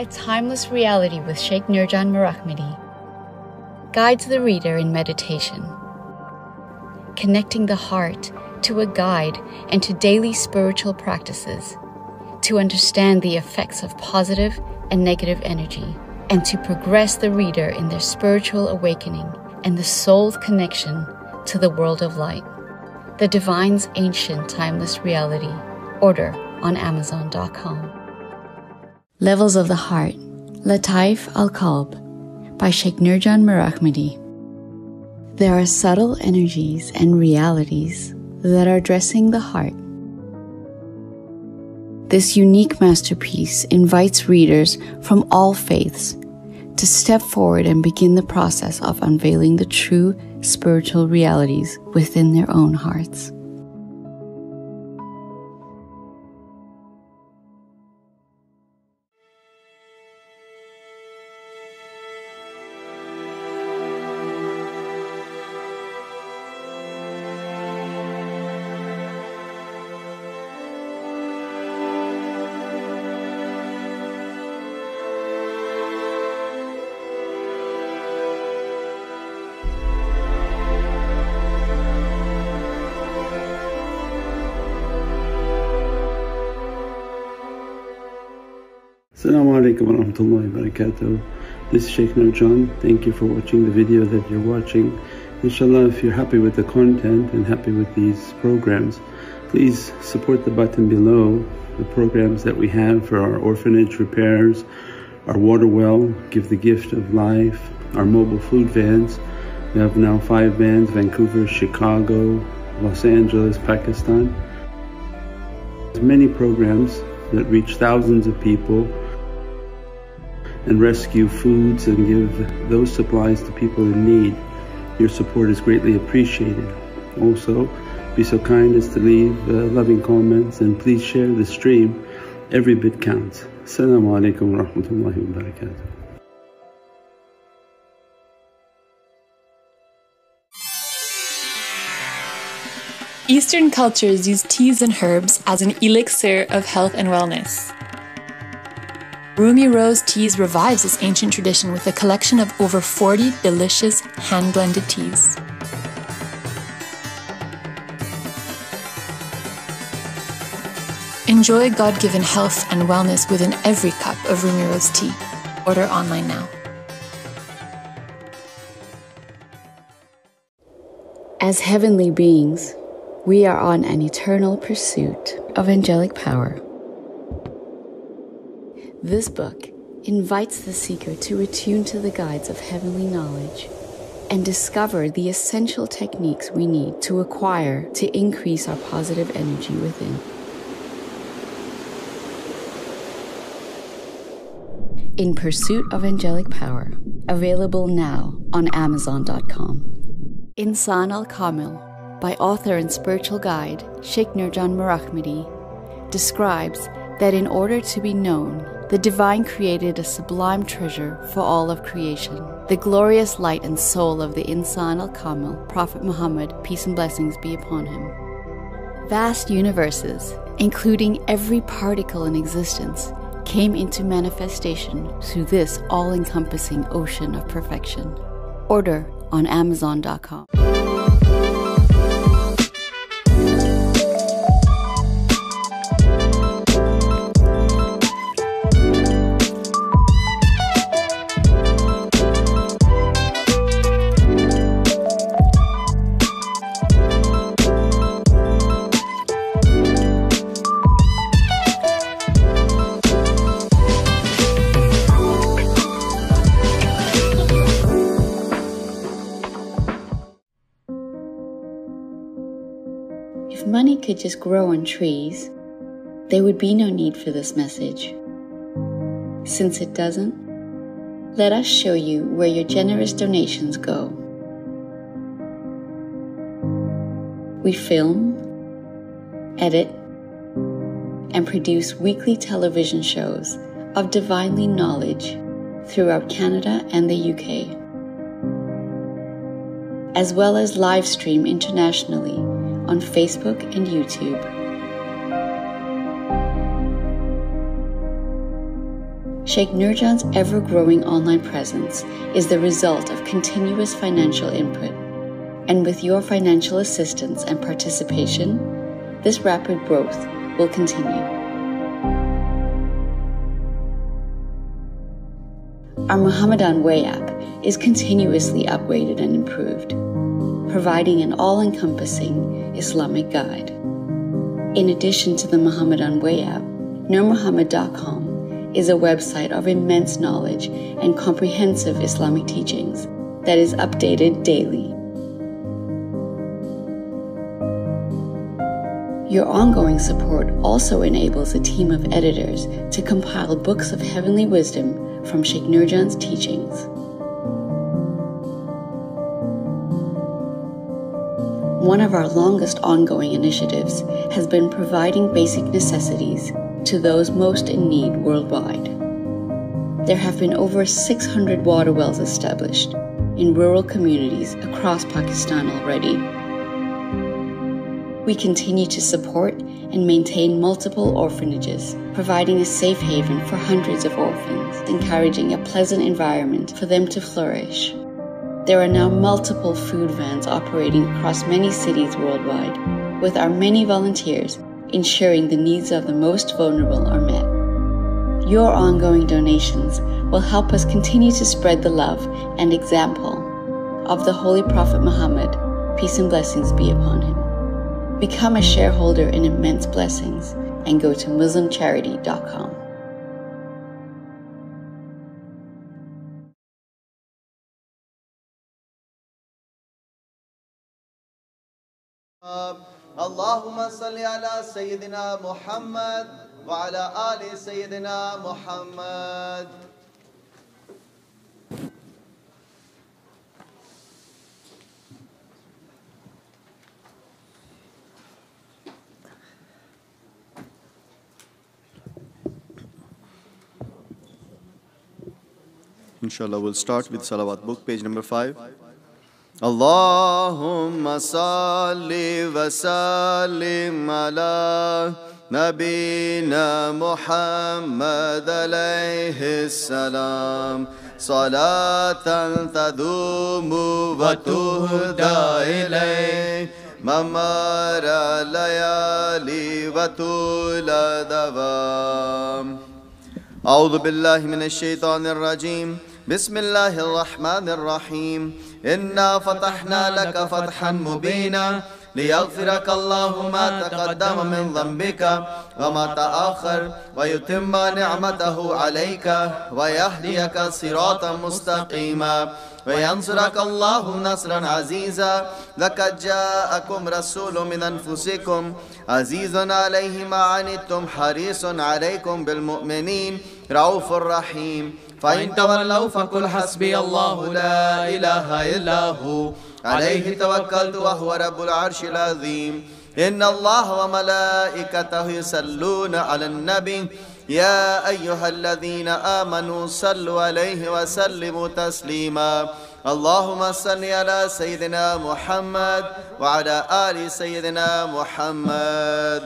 A Timeless Reality with Sheikh Nurjan Mirahmadi guides the reader in meditation, connecting the heart to a guide and to daily spiritual practices to understand the effects of positive and negative energy and to progress the reader in their spiritual awakening and the soul's connection to the world of light. The Divine's Ancient Timeless Reality. Order on Amazon.com. Levels of the Heart, Lataif Al Qalb by Sheikh Nurjan Mirahmadi. There are subtle energies and realities that are dressing the heart. This unique masterpiece invites readers from all faiths to step forward and begin the process of unveiling the true spiritual realities within their own hearts. Alaikum wa rahmatullahi wa barakatuh. This is Shaykh Nurjan. Thank you for watching the video that you're watching. Inshallah if you're happy with the content and happy with these programs please support the button below the programs that we have for our orphanage repairs, our water well, Give the Gift of Life, our mobile food vans. We have now five vans Vancouver, Chicago, Los Angeles, Pakistan. There's many programs that reach thousands of people and rescue foods and give those supplies to people in need. Your support is greatly appreciated. Also, be so kind as to leave uh, loving comments and please share the stream. Every bit counts. Assalamu alaikum wa rahmatullahi wa barakatuh. Eastern cultures use teas and herbs as an elixir of health and wellness. Rumi Rose Teas revives this ancient tradition with a collection of over 40 delicious hand blended teas. Enjoy God given health and wellness within every cup of Rumi Rose tea. Order online now. As heavenly beings, we are on an eternal pursuit of angelic power. This book invites the seeker to attune to the guides of heavenly knowledge and discover the essential techniques we need to acquire to increase our positive energy within. In Pursuit of Angelic Power, available now on Amazon.com. Insan al Kamil, by author and spiritual guide Sheikh Nurjan Mirahmadi, describes that in order to be known, the divine created a sublime treasure for all of creation, the glorious light and soul of the Insan al Kamil, Prophet Muhammad, peace and blessings be upon him. Vast universes, including every particle in existence, came into manifestation through this all encompassing ocean of perfection. Order on Amazon.com. could just grow on trees, there would be no need for this message. Since it doesn't, let us show you where your generous donations go. We film, edit, and produce weekly television shows of divinely knowledge throughout Canada and the UK, as well as live stream internationally on Facebook and YouTube. Sheikh Nurjan's ever growing online presence is the result of continuous financial input, and with your financial assistance and participation, this rapid growth will continue. Our Muhammadan Way app is continuously upgraded and improved, providing an all encompassing Islamic guide. In addition to the Muhammadan Way app, NurMuhammad.com is a website of immense knowledge and comprehensive Islamic teachings that is updated daily. Your ongoing support also enables a team of editors to compile books of heavenly wisdom from Sheikh Nurjan's teachings. One of our longest ongoing initiatives has been providing basic necessities to those most in need worldwide. There have been over 600 water wells established in rural communities across Pakistan already. We continue to support and maintain multiple orphanages, providing a safe haven for hundreds of orphans, encouraging a pleasant environment for them to flourish. There are now multiple food vans operating across many cities worldwide, with our many volunteers ensuring the needs of the most vulnerable are met. Your ongoing donations will help us continue to spread the love and example of the Holy Prophet Muhammad, peace and blessings be upon him. Become a shareholder in immense blessings and go to MuslimCharity.com. اللهم صل على سيدنا محمد وعلى آل سيدنا محمد Inshallah, we'll start with Salawat book, page number five. اللهم صل وسلم على نبينا محمد عليه السلام. صلاة تدوم وتهدى إليه. ممر الليالي وطول دوام أعوذ بالله من الشيطان الرجيم. بسم الله الرحمن الرحيم. إنا فتحنا لك فتحا مبينا ليغفرك الله ما تقدم من ذنبك وما تأخر ويتم نعمته عليك ويهديك صراطا مستقيما وينصرك الله نصرا عزيزا لقد جاءكم رسول من أنفسكم عزيز عليه ما عنتم حريص عليكم بالمؤمنين رؤوف رحيم فإن تولوا فقل حسبي الله لا إله إلا هو. عليه توكلت وهو رب العرش العظيم. إن الله وملائكته يصلون على النبي. يا أيها الذين آمنوا صلوا عليه وسلموا تسليما. اللهم صل على سيدنا محمد وعلى آل سيدنا محمد.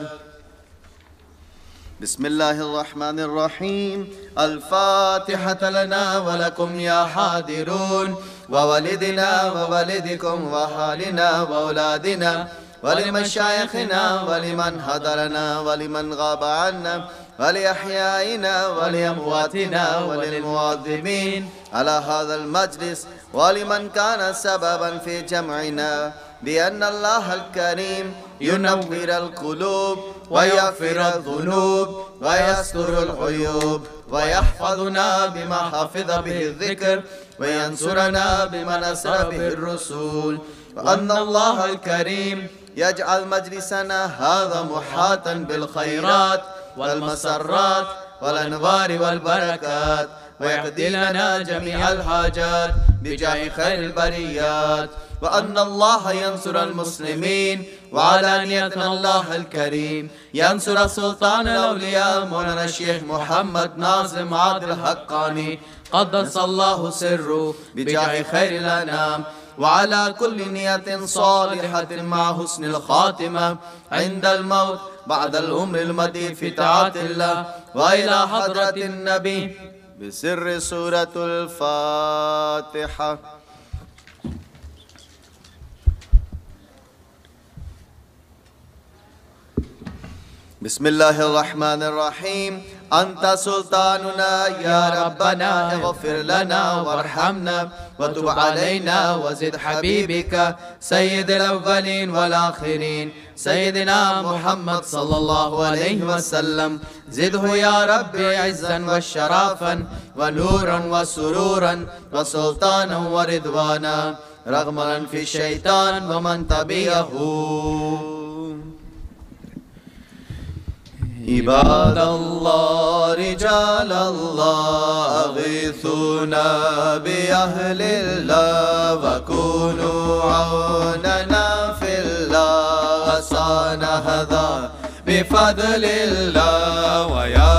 بسم الله الرحمن الرحيم الفاتحة لنا ولكم يا حاضرون وولدنا وولدكم وحالنا وأولادنا ولمشايخنا ولمن حضرنا ولمن غاب عنا ولأحيائنا ولأمواتنا وللمواظبين على هذا المجلس ولمن كان سببا في جمعنا بأن الله الكريم ينور القلوب ويغفر الذنوب ويستر العيوب ويحفظنا بما حفظ به الذكر وينصرنا بما نصر به الرسول. وأن الله الكريم يجعل مجلسنا هذا محاطا بالخيرات والمسرات والأنوار والبركات ويقضي لنا جميع الحاجات بجاه خير البريات. وأن الله ينصر المسلمين وعلانية الله الكريم. ينصر سلطان الأولياء مولانا الشيخ محمد ناظم عادل الحقاني. قدس الله سره بجاه خير الأنام. وعلى كل نية صالحة مع حسن الخاتمة. عند الموت بعد العمر المديد في طاعة الله. وإلى حضرة النبي بسر سورة الفاتحة. بسم الله الرحمن الرحيم أنت سلطاننا يا ربنا اغفر لنا وارحمنا وتب علينا وزد حبيبك سيد الأولين والآخرين سيدنا محمد صلى الله عليه وسلم زده يا رب عزا وشرافا ونورا وسرورا وسلطانا ورضوانا رغما في الشيطان ومن تبعه عباد الله رجال الله أغيثونا بأهل الله وكونوا عوننا في الله أسانا هذا بفضل الله ويا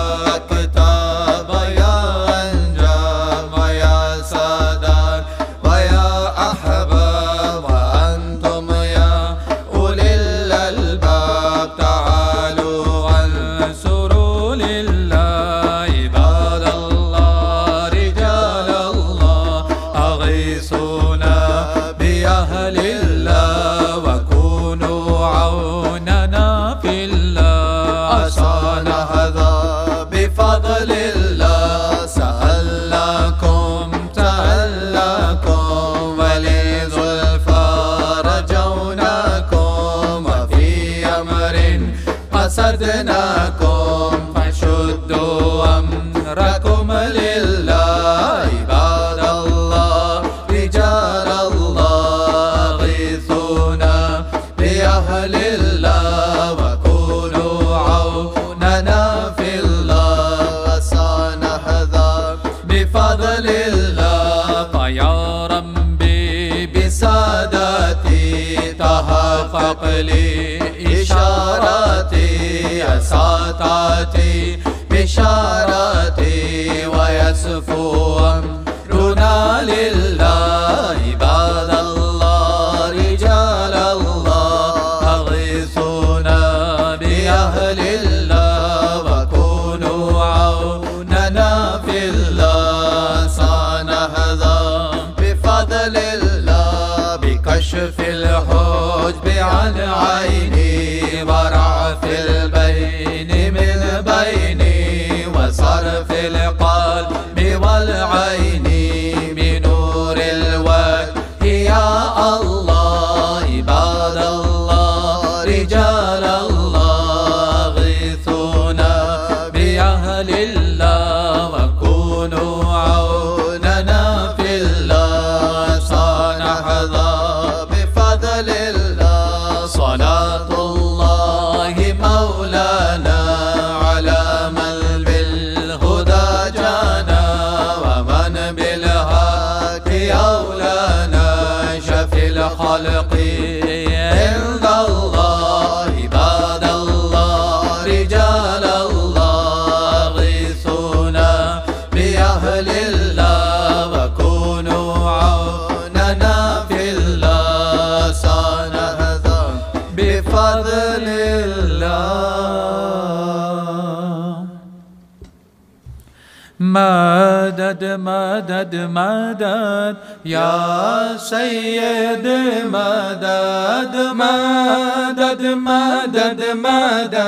مدد مدد يا سيد مدد مدد مدد مدد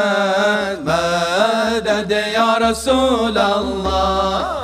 مدد يا رسول الله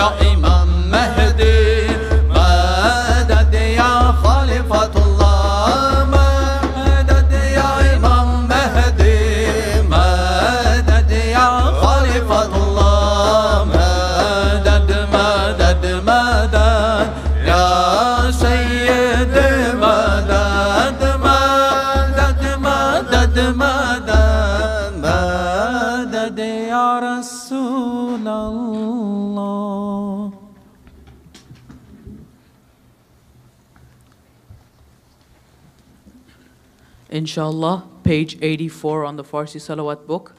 yeah. Inshallah, page 84 on the Farsi Salawat book.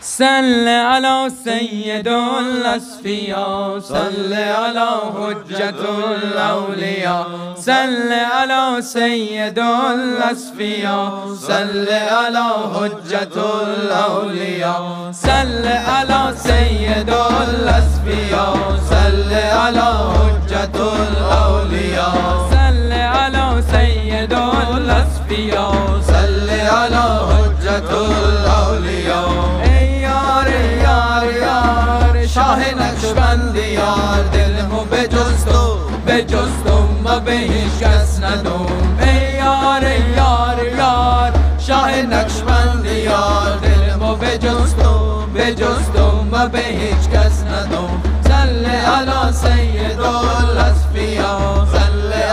صل على سيد الأصفياء صل على حجة الأولياء صل على سيد الأصفياء صل على حجة الأولياء صل على سيد الأصفياء صل على حجة الأولياء صل على سيد الأصفياء صل على حجة الأولياء ای یار یار یار شاه نقشبندی یار دلمو به جز تو به جز تو ما به هیچ کس ندوم ای یار یار یار شاه نقشبندی یار دلمو به جز تو به جز تو ما به هیچ کس ندوم صل علی سید الاسفیاء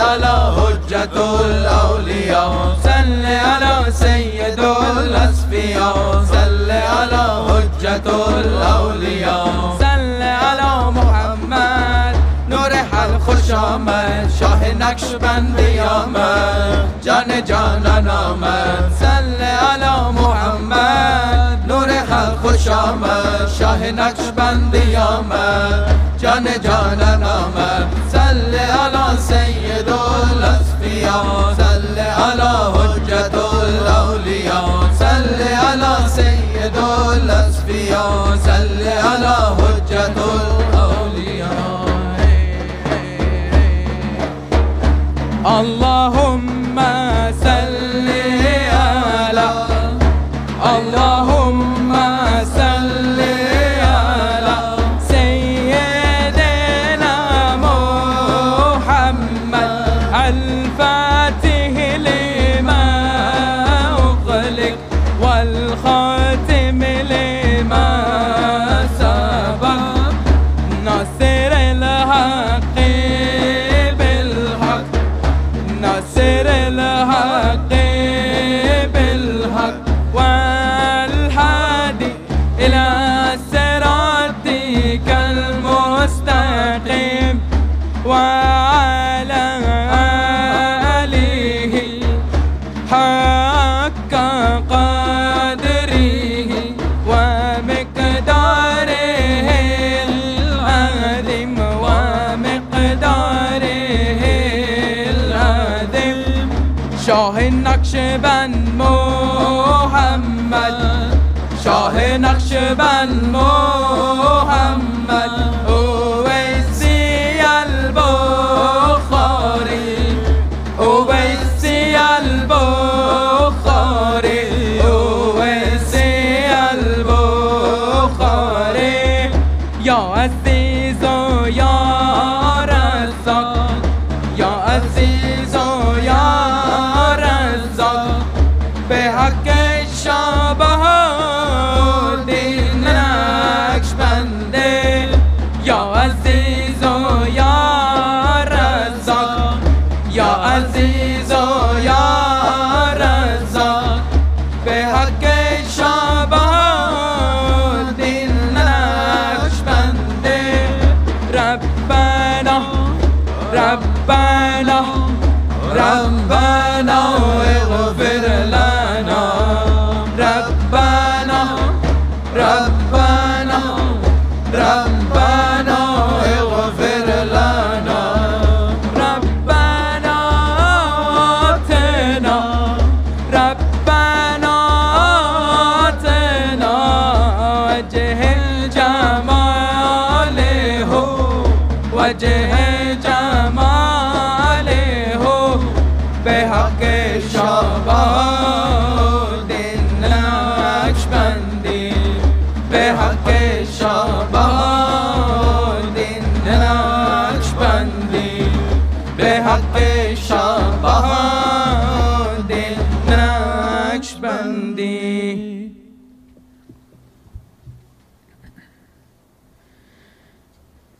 على حجة الأولياء. صل على سيد الأصفياء صل على حجة الأولياء. صل على محمد. نور حل خوشامد شاه نقش بندی آمد. جان جان آمد. صل على محمد. نور حل خوش شاه نقش بندی جان جان جانان آمد. صل على سيد الأولياء صل على حجة الأولياء. اللهم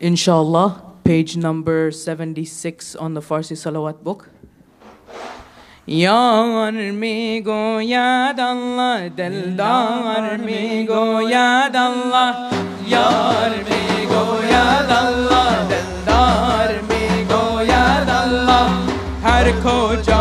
inshallah, page number 76 on the Farsi Salawat book. یار می گوید الله دلدار می گوید الله یار می گوید الله دلدار می گوید الله هر کجا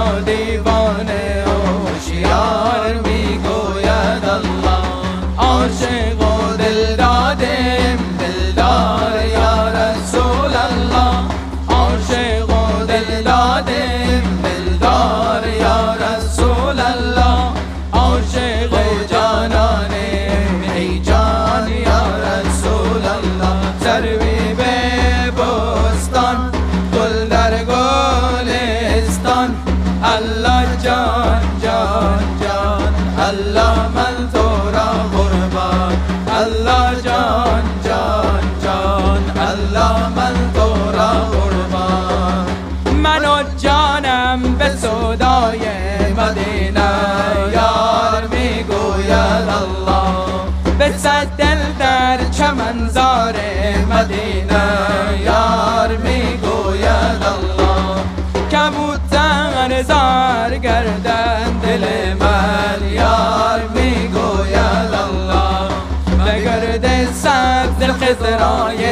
나의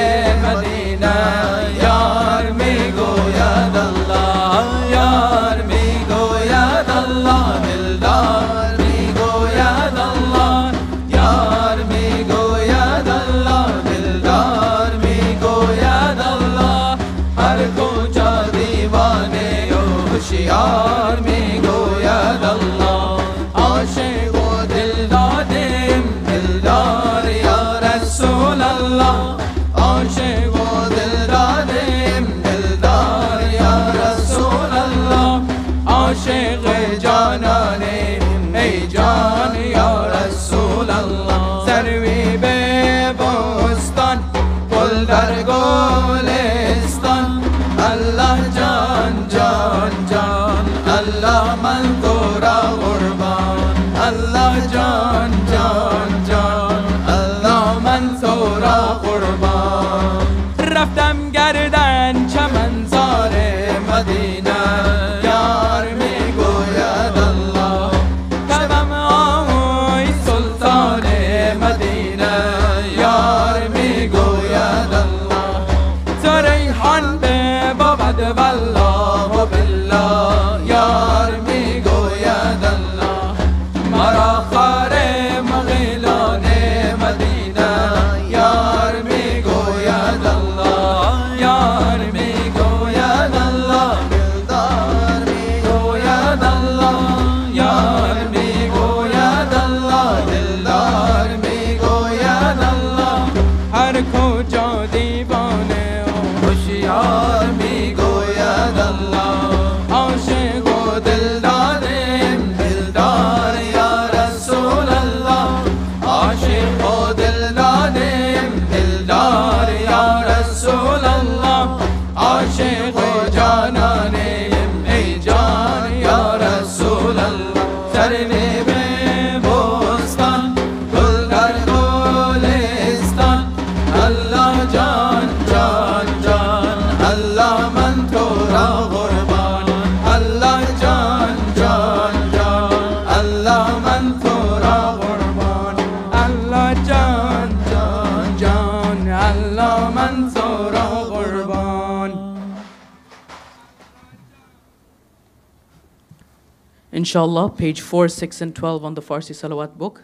Inshallah, page 4, 6, and 12 on the Farsi Salawat book.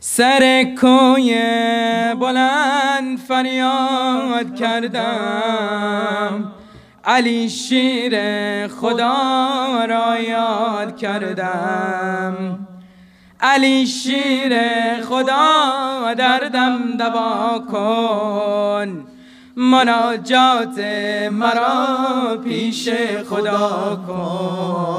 سر کوی بلند فریاد کردم. علی شیر خدا را یاد کردم. علی شیر خدا دردم دوا کن. مناجات مرا پیش خدا کن.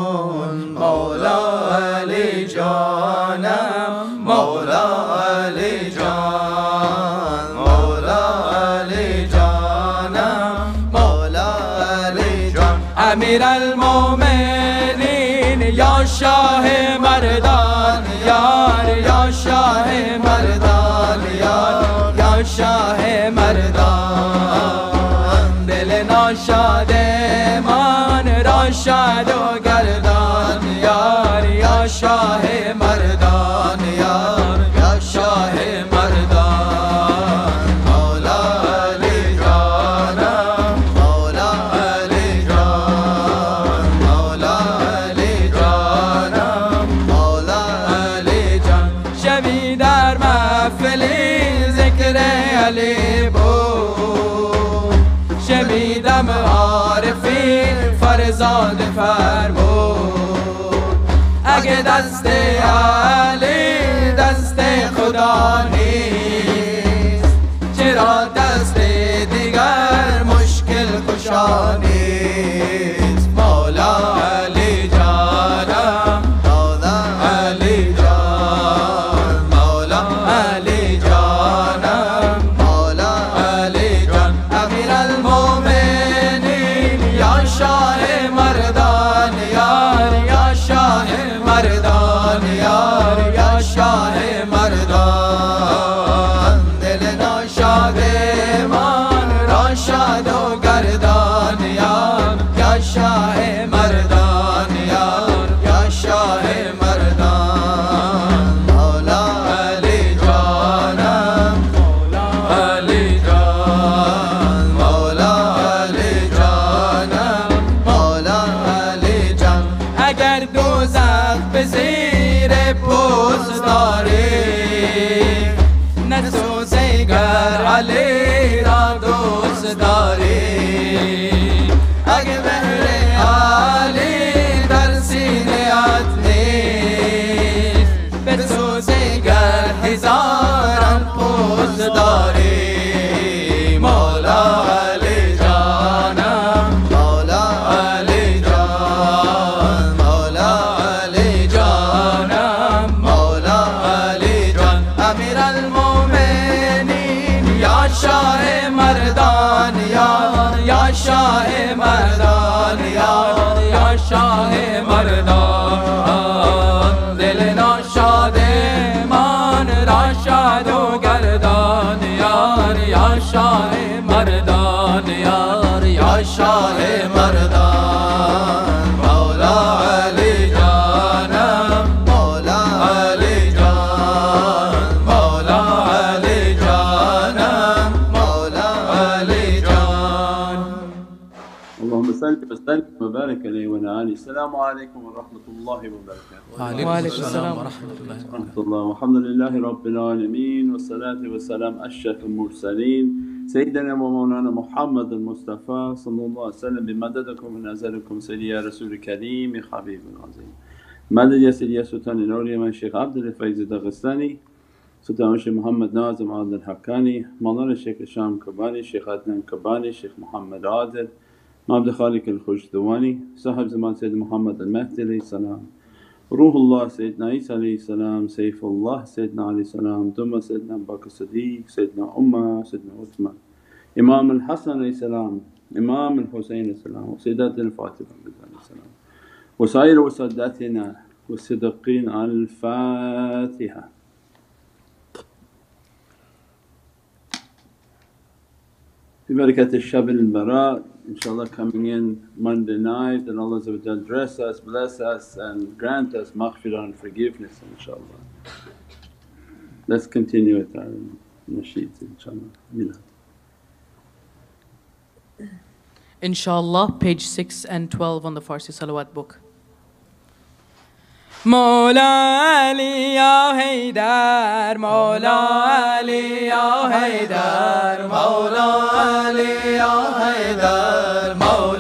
عليكم ورحمة الله وبركاته. وعليكم السلام ورحمة الله ورحمة الله والحمد لله رب العالمين والصلاة والسلام أشرف المرسلين. سيدنا ومولانا محمد المصطفى صلى الله عليه وسلم بمددكم ونزلكم سيدي يا رسول كريم يا حبيب العظيم مدد يا سيدي يا سلطان الأولياء من الشيخ عبد الفيز الدغستاني سلطان الشيخ محمد ناظم عادل الحقاني مولانا الشيخ هشام كباني الشيخ عدنان كباني الشيخ محمد عادل عبد الخالق الخشدواني صاحب زمان سيد محمد المهدي عليه السلام. روح الله سيدنا عيسى عليه السلام سيف الله سيدنا عليه السلام ثم سيدنا أبو بكر الصديق سيدنا عمر سيدنا عثمان. إمام الحسن عليه السلام إمام الحسين عليه السلام وسيداتنا الفاطمة عليه السلام. وسائر وساداتنا والصديقين الفاتحة. بibarakat al-shab al-bara' inshaAllah coming in Monday night and Allah dress us, bless us and grant us maghfirah and forgiveness inshaAllah. Let's continue with our nasheeds inshaAllah. Milad. InshaAllah page 6 and 12 on the Farsi Salawat book. مولا علی یا حیدر مولا علی یا حیدر مولا علی یا حیدر مولا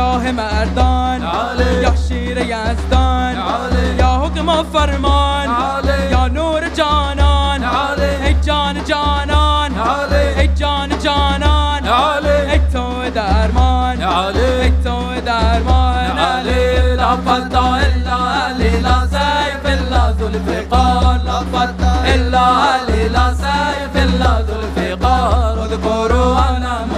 شاه مردان. یا شیر یزدان. یا حکم و فرمان. یا نور جانان. ای جان جانان. ای جان جانان. ای تو درمان. ای تو درمان. علی لا فتا إلا علی لا سیف الا ذوالفقار لا فتا إلا علی لا سیف الا ذوالفقار اذكروا أنا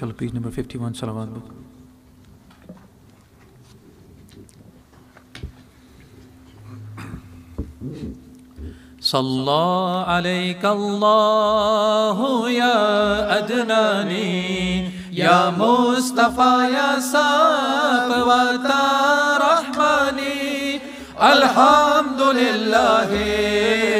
Salah, page number 51, Salawat book. صلى عليك الله يا أدناني يا مصطفى يا صفوة رحمني الحمد لله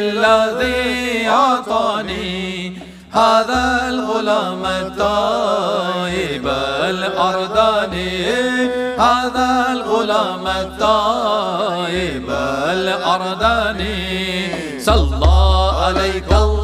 الذي أعطاني هذا الغلام الطيب الأرداني هذا الغلام الطيب الأرداني صلى عليك الله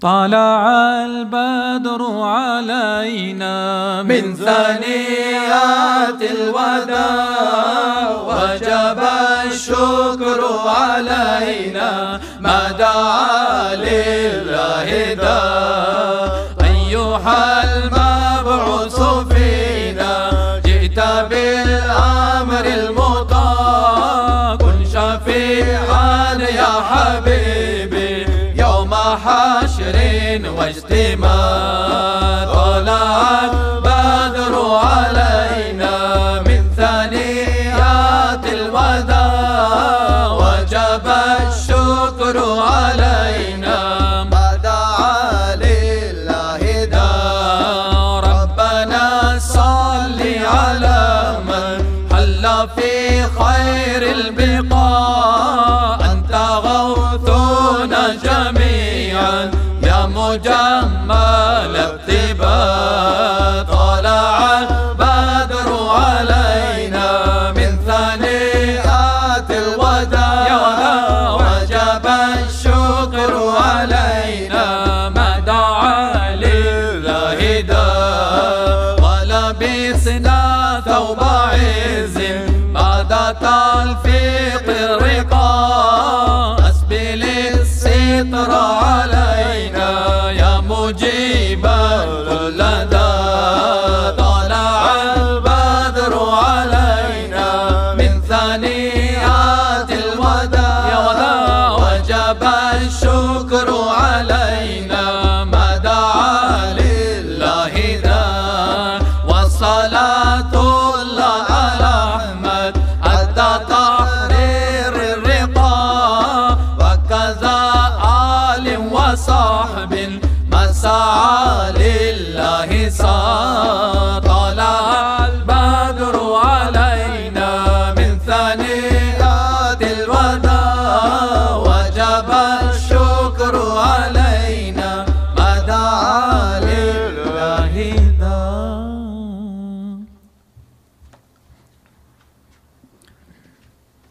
طلع البدر علينا من ثنيات الوداع وجب الشكر علينا ما دعا لله دار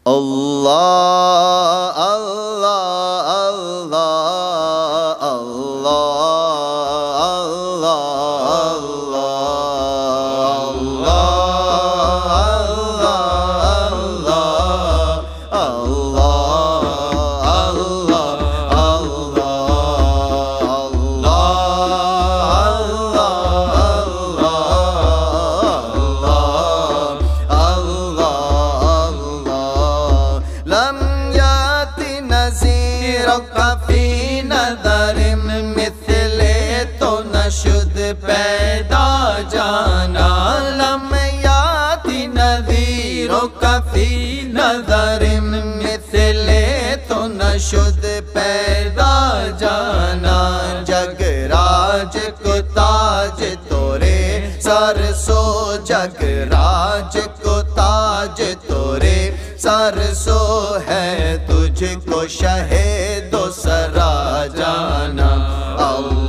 Allah سر سو جگ راج کو تاج تورے۔ سر سو ہے تجھ کو شہد و سرا جانا۔ اللہ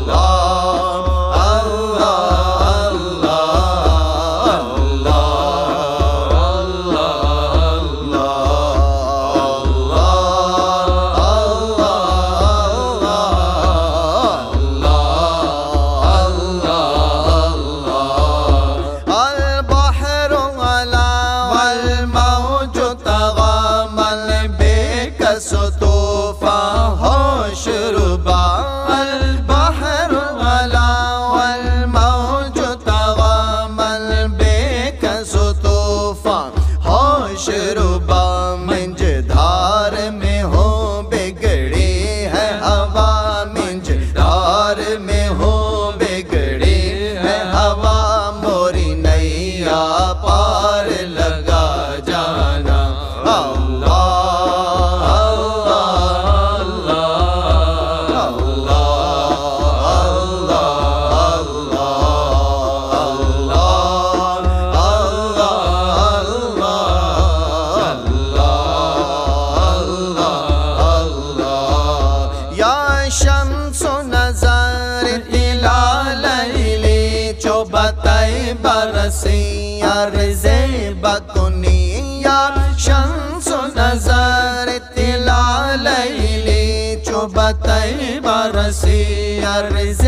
برسی عرض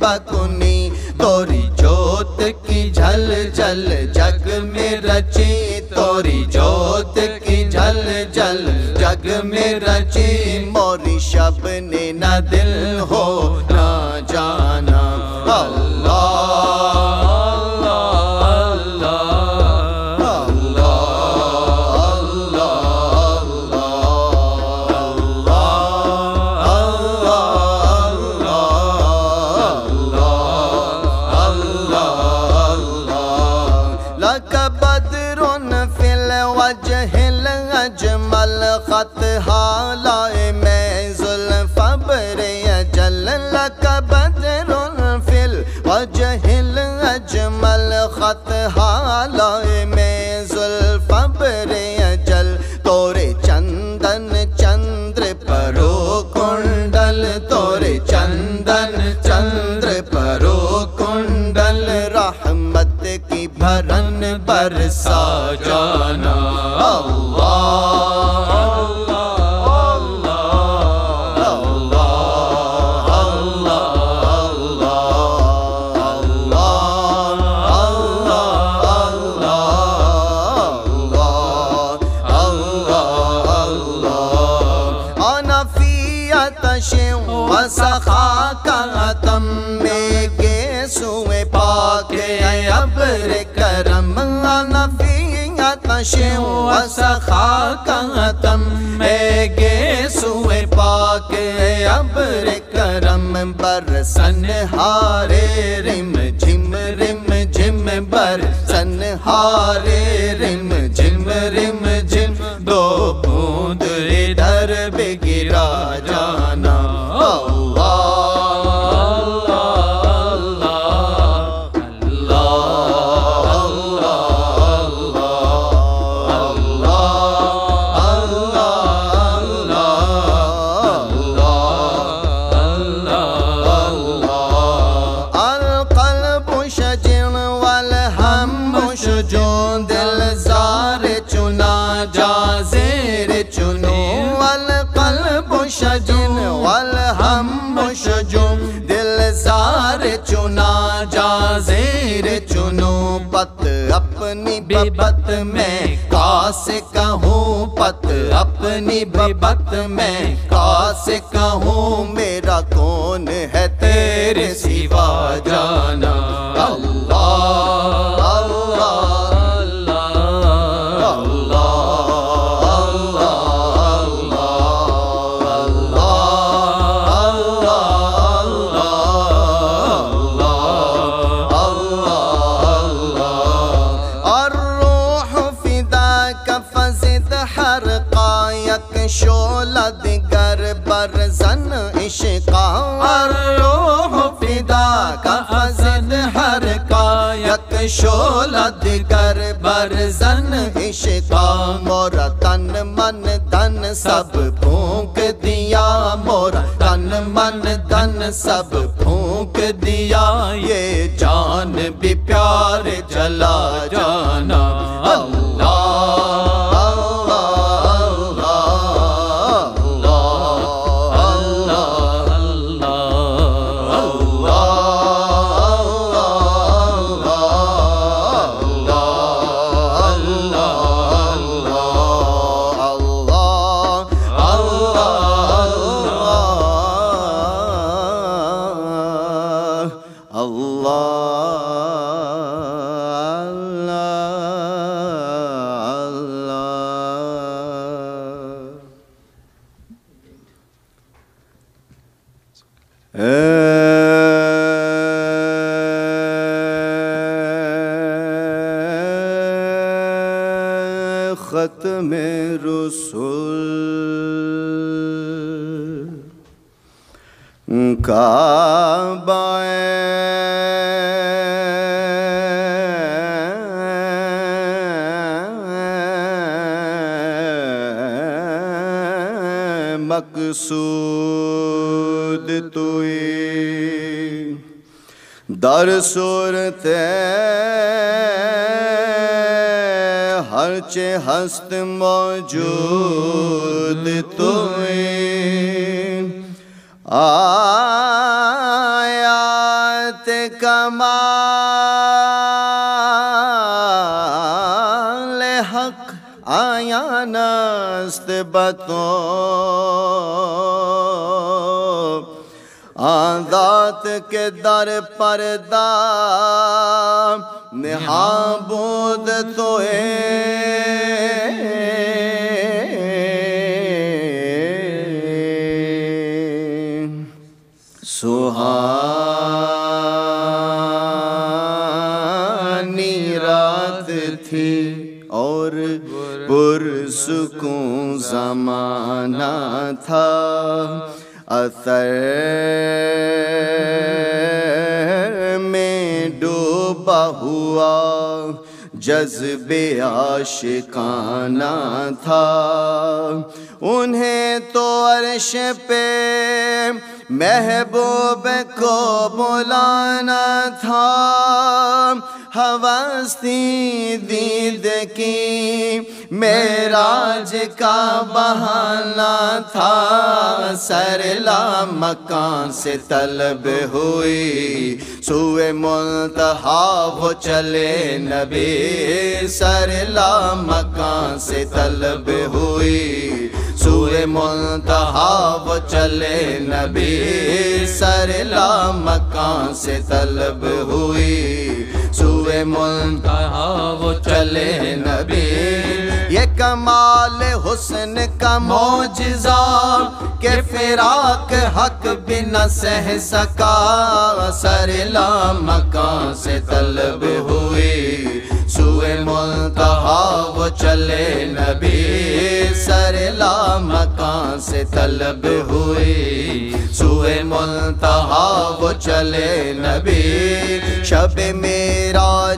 بکنی توری جوت کی جھل جل جگ میں رچی توری جوت کی جھل جل جگ میں رچی موری شب نے نہ دل ہو 好 مصیبت میں شولت کر مقصود توئی۔ در صورت ہرچے ہست موجود توئی۔ آیات کمال حق آیا نست بتوں ذات کے در پردہ نہاں بود تو سہانی رات تھی اور پرسکوں زمانہ تھا۔ اثر میں ڈوبا ہوا، جذب عاشقانہ تھا۔ انہیں تو عرش پہ محبوب کو بلانا تھا۔ حواستی دید کی میراج کا بہانہ تھا۔ سرلا مکان سے طلب ہوئی۔ سوئے منتہا وہ چلے نبی۔ سرلا مکان سے طلب ہوئی۔ سوئے منتہا وہ چلے نبی۔ سرلا مکان سے طلب ہوئی۔ سوئے منتہا وہ چلے نبی۔ یہ کمال حسن کا موجزہ کہ فراق حق بھی نہ سہ سکا، سر مکان سے طلب ہوئی۔ سوئے ملتہا وہ چلے نبی، سر مکان سے طلب ہوئی۔ سوئے ملتہا وہ چلے نبی، شب میں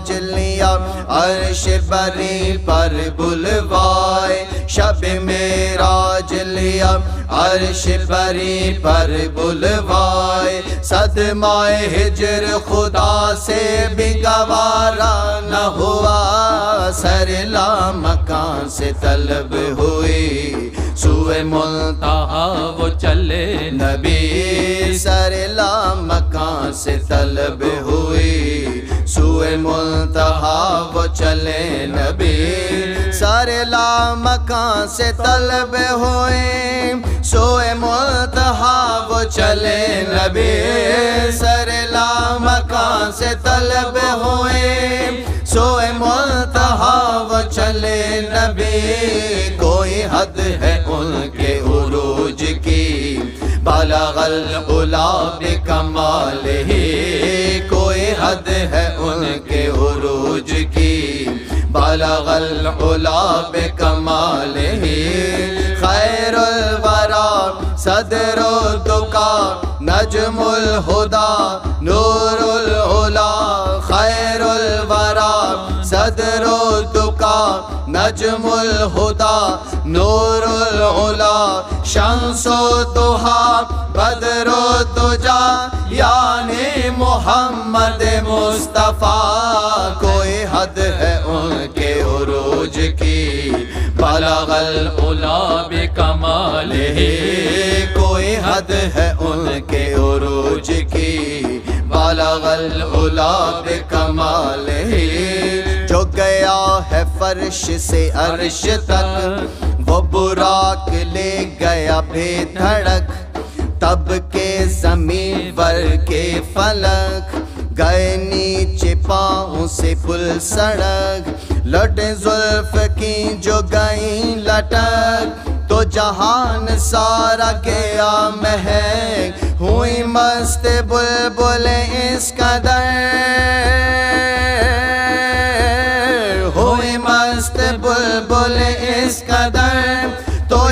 مجلیاں عرش بری پر بلوائے۔ شب میرا جلیا، عرش بری پر بلوائے۔ صدمہ ہجر خدا سے بھی گوارا نہ ہوا۔ سر مکان سے طلب ہوئی۔ سوئے ملتہ وہ چلے نبی۔ سر مکان سے طلب ہوئی۔ سوئے منتہا وہ چلے نبی سارے لا مکان سے طلب ہوئے۔ سوئے منتہا وہ چلے نبی سارے لا مکان سے طلب ہوئے۔ سوئے منتہا وہ چلے نبی کوئی حد ہے ان کے عروج کی۔ بالغ العلا کمال ہی۔ حد ہے ان کے عروج کی۔ بالغ العلا بے کمال ہی۔ خیر الورا، صدر و دکا نجم الہدا، نور العلا۔ خیر الورا، صدر و دکا نجم الہدا، نور العلا۔ شمس و دوحا بدرو تجا یعنی محمد مصطفیٰ، کوئی حد ہے ان کے عروج کی۔ بلغ العلا بکمال کوئی حد ہے ان کے عروج کی۔ بلغ العلا بکمال جو گیا ہے فرش سے عرش تک۔ وہ براک لے گیا بے دھڑک۔ تب کے زمین پر کے فلک گئے نیچے پاؤں سے پل سڑک۔ لٹے زلف کی جو گئیں لٹک۔ تو جہان سارا گیا مہک۔ ہوئی مست بل بلبل اس قدر۔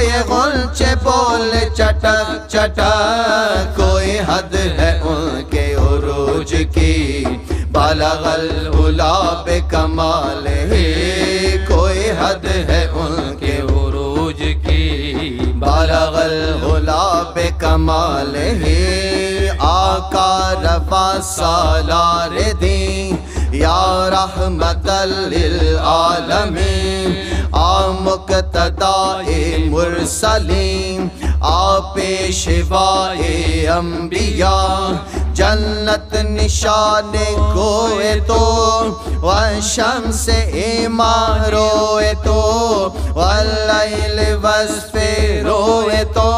کوئی غنچے بول چٹک چٹک، کوئی حد ہے ان کے عروج کی۔ بالغ پہ کمال ہے کوئی حد ہے ان کے عروج کی۔ بالغ پہ کمال ہے آقا رفا سالار دین۔ یا رحمت للعالمین مقتدائے مرسلین آپ شوائے انبیاء جنت نشان گوئے تو وشم سے ایمان روئے تو، واللیل وزف روئے تو،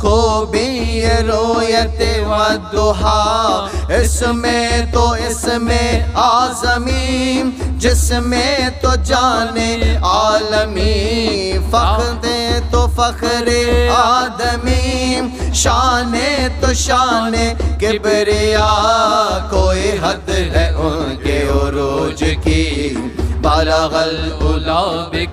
خوبی رویت ودہا اس میں تو اس میں آزمی جس میں تو جانے عالمی، فخر تو فخر آدمی شانے تو شان کبر کبریا کوئی حد ہے ان کے عروج کی؟ بالغ الا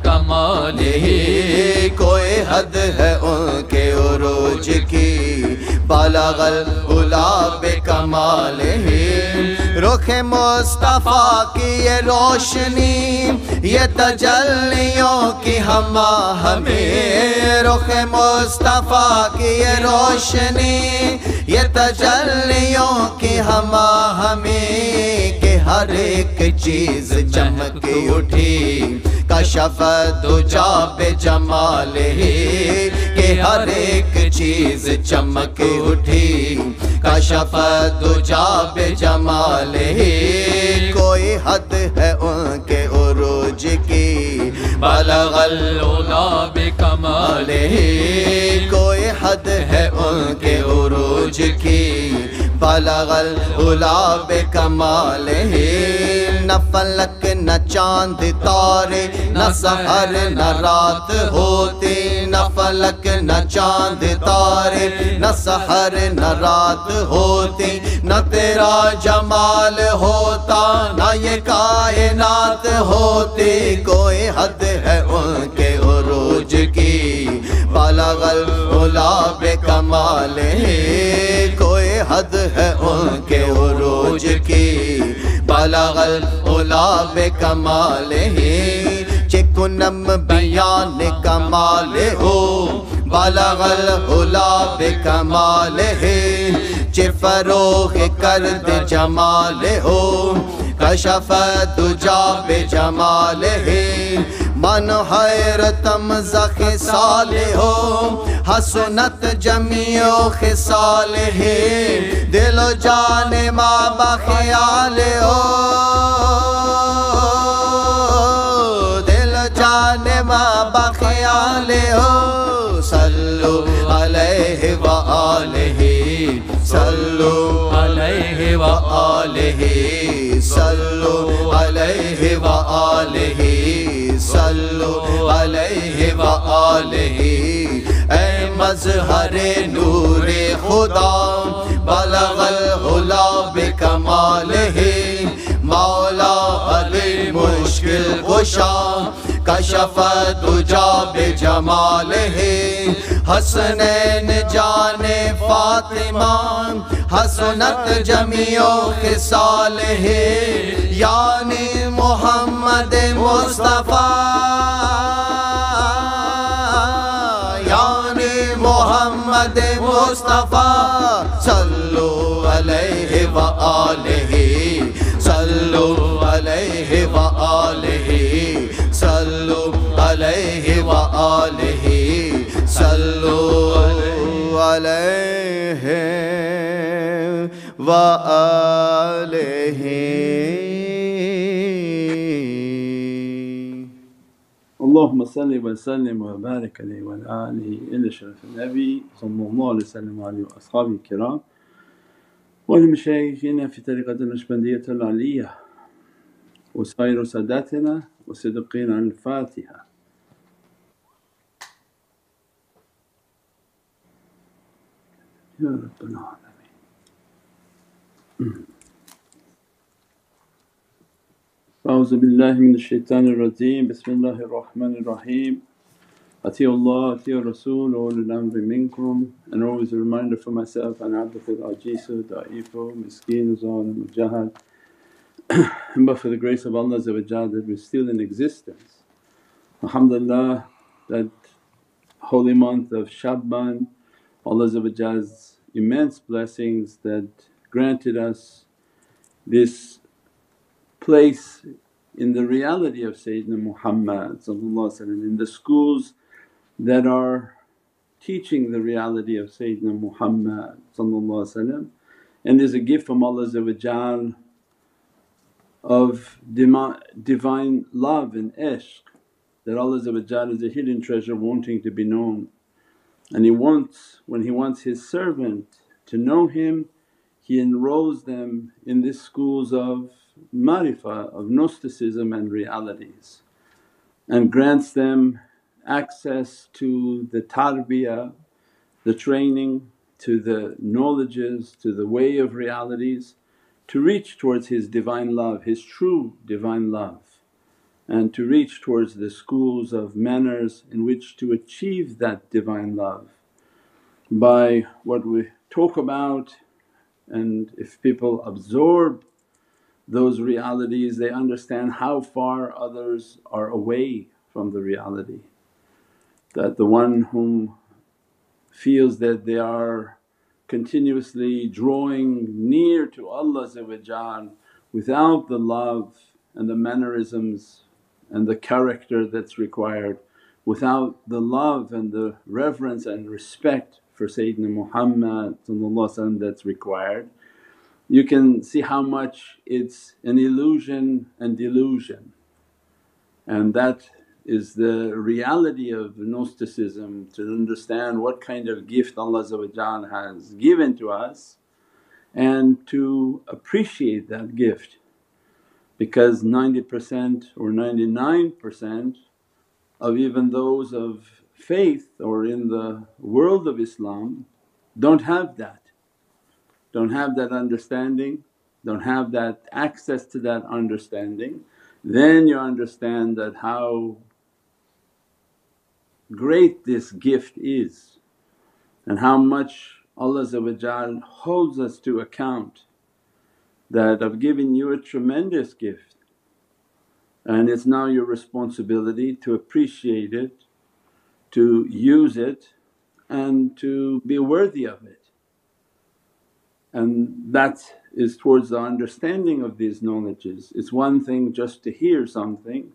کمال ہی، کوئی حد ہے ان کے عروج کی؟ بالغ الا کمال ہی رخ مصطفیٰ کی یہ روشنی، یہ تجلیوں کی ہما ہمیں۔ رخ مصطفیٰ کی یہ روشنی، یہ تجلیوں کی ہما ہمیں۔ کہ ہر ایک چیز چمک اٹھی۔ کشف دو پہ جمال ہی، کہ ہر ایک چیز چمک اٹھی۔ کشف دو پہ جمال ہی، کوئی حد ہے ان کے عروج کی۔ بلغ العلا بکمال ہی، کوئی حد ہے ان کے عروج کی۔ بلغ العلا بکمالہ نہ فلک، نہ چاند تارے، نہ سہر نہ رات ہوتے۔ نہ فلک، نہ چاند تارے، نہ سہر نہ رات ہوتے۔ نہ تیرا جمال ہوتا، نہ یہ کائنات ہوتی کوئی حد ہے ان کے عروج کی۔ بلغ العلا بکمالہ کو حد ہے ان کے عروج کی۔ بالغ الا بے کمال ہی۔ چکنم بیان کمال ہو۔ بالغ الا بے کمال ہی۔ چفروغ کرد جمال ہو۔ کشف دجا بے جمال ہی۔ من حیرتم زخ سال ہو حسنت جمیع خصال دل و جان ماں بخیال ہو دل و جان ماں بخیال ہو صلو علیہ وآلہ صلو علیہ وآلہ صلو علیہ وآلہ علیہ وآلہ اے مظہر نور خدا، بلغ الغلا بکمالہ۔ مولا علی مشکل خوشا کشف تجا بجمالہ۔ حسنین جان فاطمہ، حسنت جمعیوں جمیو خصالہ۔ یعنی محمد مصطفیٰ۔ محمد مصطفیٰ صلو علیہ وآلہ صلو علیہ وآلہ صلو علیہ وآلہ صلو علیہ وآلہ اللهم صل وسلم وبارك عليه وعلى آله إلى شرف النبي صلى الله عليه وسلم وعليه وأصحابه الكرام ولمشايخنا في طريقة النشبندية العلية وسائر ساداتنا وصديقين عن الفاتحة. يا رب العالمين A'udhu billahi minash shaitanir rajeem, bismillahir rahmanir raheem. Atiullah, atiur Rasul, ulul amri minkum, and always a reminder for myself and abdufil ajizu, da'ifu, miskin, zalim, mujahad. but for the grace of Allah that we're still in existence. Alhamdulillah, that holy month of Shaban, Allah's immense blessings that granted us this place in the reality of Sayyidina Muhammad in the schools that are teaching the reality of Sayyidina Muhammad and there's a gift from Allah of divine love and ishq that Allah is a hidden treasure wanting to be known. And He wants, when He wants His servant to know Him, He enrolls them in these schools of marifah, of Gnosticism and realities and grants them access to the tarbiyah, the training, to the knowledges, to the way of realities to reach towards His Divine love, His true Divine love and to reach towards the schools of manners in which to achieve that Divine love. By what we talk about and if people absorb those realities they understand how far others are away from the reality. That the one whom feels that they are continuously drawing near to Allah without the love and the mannerisms and the character that's required, without the love and the reverence and respect for Sayyidina Muhammad that's required, you can see how much it's an illusion and delusion. And that is the reality of Gnosticism to understand what kind of gift Allah has given to us and to appreciate that gift because 90% or 99% of even those of faith or in the world of Islam don't have that, don't have that understanding, don't have that access to that understanding. Then you understand that how great this gift is and how much Allah holds us to account that I've given you a tremendous gift and it's now your responsibility to appreciate it, to use it and to be worthy of it. And that is towards the understanding of these knowledges. It's one thing just to hear something,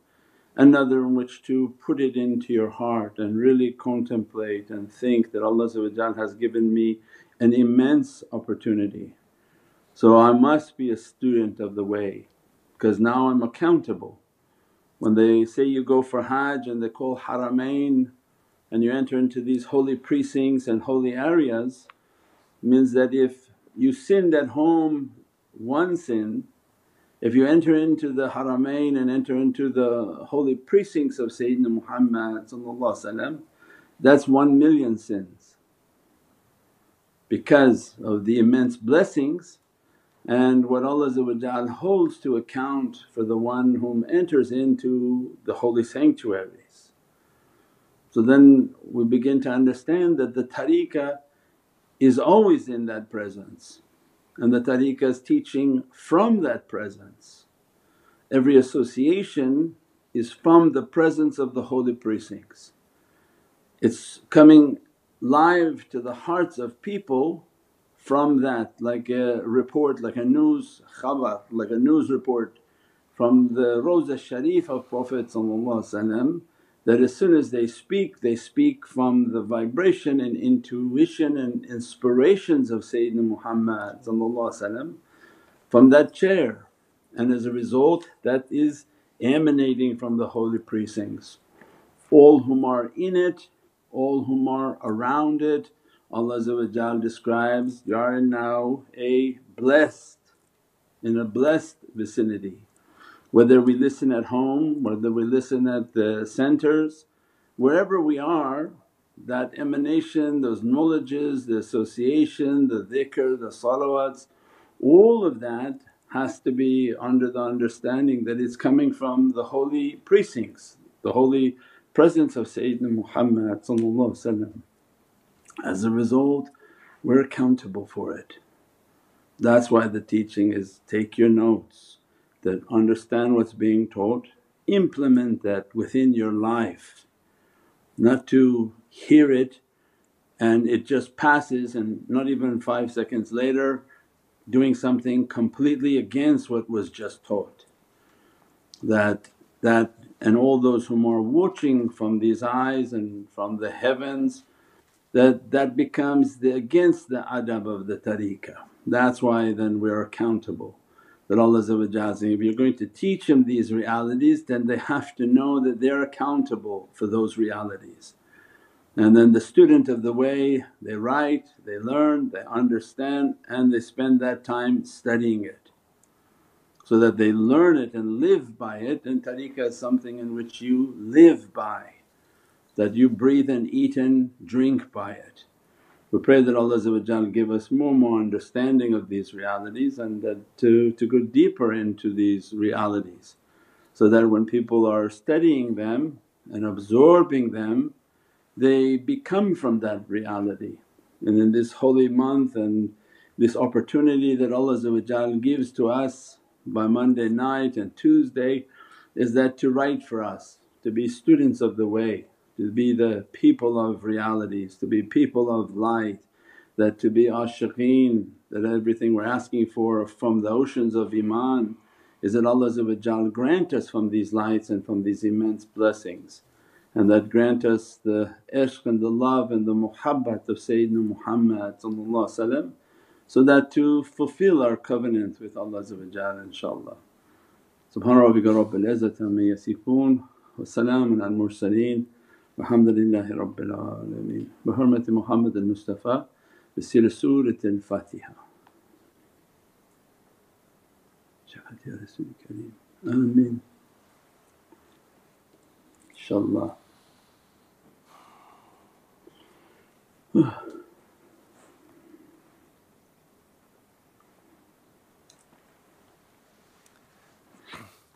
another in which to put it into your heart and really contemplate and think that Allah has given me an immense opportunity so I must be a student of the way because now I'm accountable. When they say you go for Hajj and they call Haramain and you enter into these holy precincts and holy areas means that if you sinned at home one sin, if you enter into the Haramain and enter into the holy precincts of Sayyidina Muhammad that's one million sins. Because of the immense blessings and what Allah holds to account for the one whom enters into the holy sanctuaries. So then we begin to understand that the tariqah is always in that presence and the tariqah is teaching from that presence. Every association is from the presence of the holy precincts. It's coming live to the hearts of people from that like a report, like a news khabar, like a news report from the Rawza Sharif of Prophet that as soon as they speak they speak from the vibration and intuition and inspirations of Sayyidina Muhammad from that chair and as a result that is emanating from the holy precincts. All whom are in it, all whom are around it Allah describes, you are now a blessed, in a blessed vicinity. Whether we listen at home, whether we listen at the centres, wherever we are that emanation, those knowledges, the association, the dhikr, the salawats, all of that has to be under the understanding that it's coming from the holy precincts, the holy presence of Sayyidina Muhammad as a result we're accountable for it. That's why the teaching is take your notes that understand what's being taught, implement that within your life, not to hear it and it just passes and not even five seconds later doing something completely against what was just taught. That, that and all those whom are watching from these eyes and from the heavens that that becomes the, against the adab of the tariqah. That's why then we're accountable that Allah if you're going to teach them these realities then they have to know that they're accountable for those realities. And then the student of the way they write, they learn, they understand and they spend that time studying it so that they learn it and live by it and tariqah is something in which you live by that you breathe and eat and drink by it. We pray that Allah give us more and more understanding of these realities and that to, to go deeper into these realities so that when people are studying them and absorbing them they become from that reality. And in this holy month and this opportunity that Allah gives to us by Monday night and Tuesday is that to write for us, to be students of the way, to be the people of realities, to be people of light, that to be ashiqeen, that everything we're asking for from the oceans of iman is that Allah grant us from these lights and from these immense blessings and that grant us the ishq and the love and the muhabbat of Sayyidina Muhammad so that to fulfill our covenant with Allah inshaAllah. Subhana rabbika rabbil izzati amma yasifoon wa salaamun al mursaleen Velhamdülillahi Rabbil Alameen. Bi hurmati Muhammad al Mustafa bisile Suretil Fatiha. Şahat ya Resul-i Kerim. Amin. InshaAllah. Uh.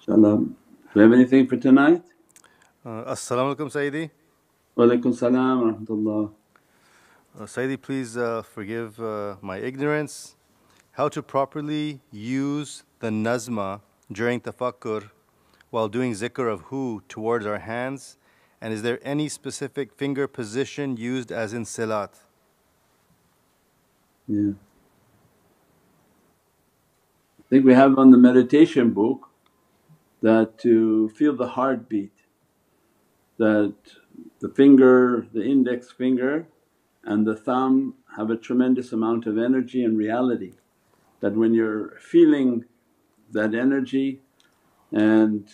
Do we have anything for tonight? Uh, Assalamu alaikum Sayyidi. Wa alaykum salam wa rahmatullah. Uh, Sayyidi, please uh, forgive uh, my ignorance. How to properly use the nazma during tafakkur while doing zikr of hu towards our hands and is there any specific finger position used as in salat? Yeah. I think we have on the meditation book that to feel the heartbeat that the finger, the index finger and the thumb have a tremendous amount of energy and reality that when you're feeling that energy and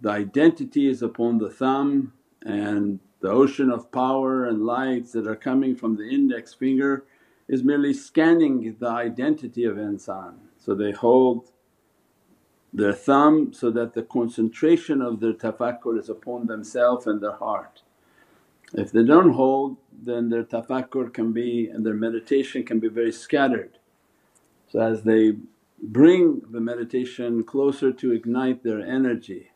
the identity is upon the thumb and the ocean of power and lights that are coming from the index finger is merely scanning the identity of insan. So they hold their thumb so that the concentration of their tafakkur is upon themselves and their heart. If they don't hold then their tafakkur can be and their meditation can be very scattered. So as they bring the meditation closer to ignite their energy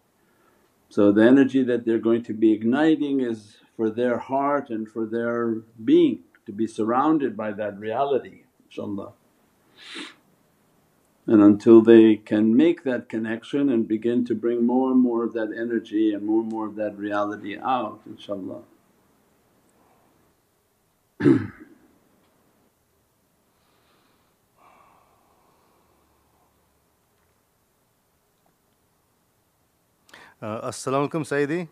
so the energy that they're going to be igniting is for their heart and for their being to be surrounded by that reality inshaAllah. And until they can make that connection and begin to bring more and more of that energy and more and more of that reality out inshaAllah. Uh, As-salamu alaykum Sayyidi.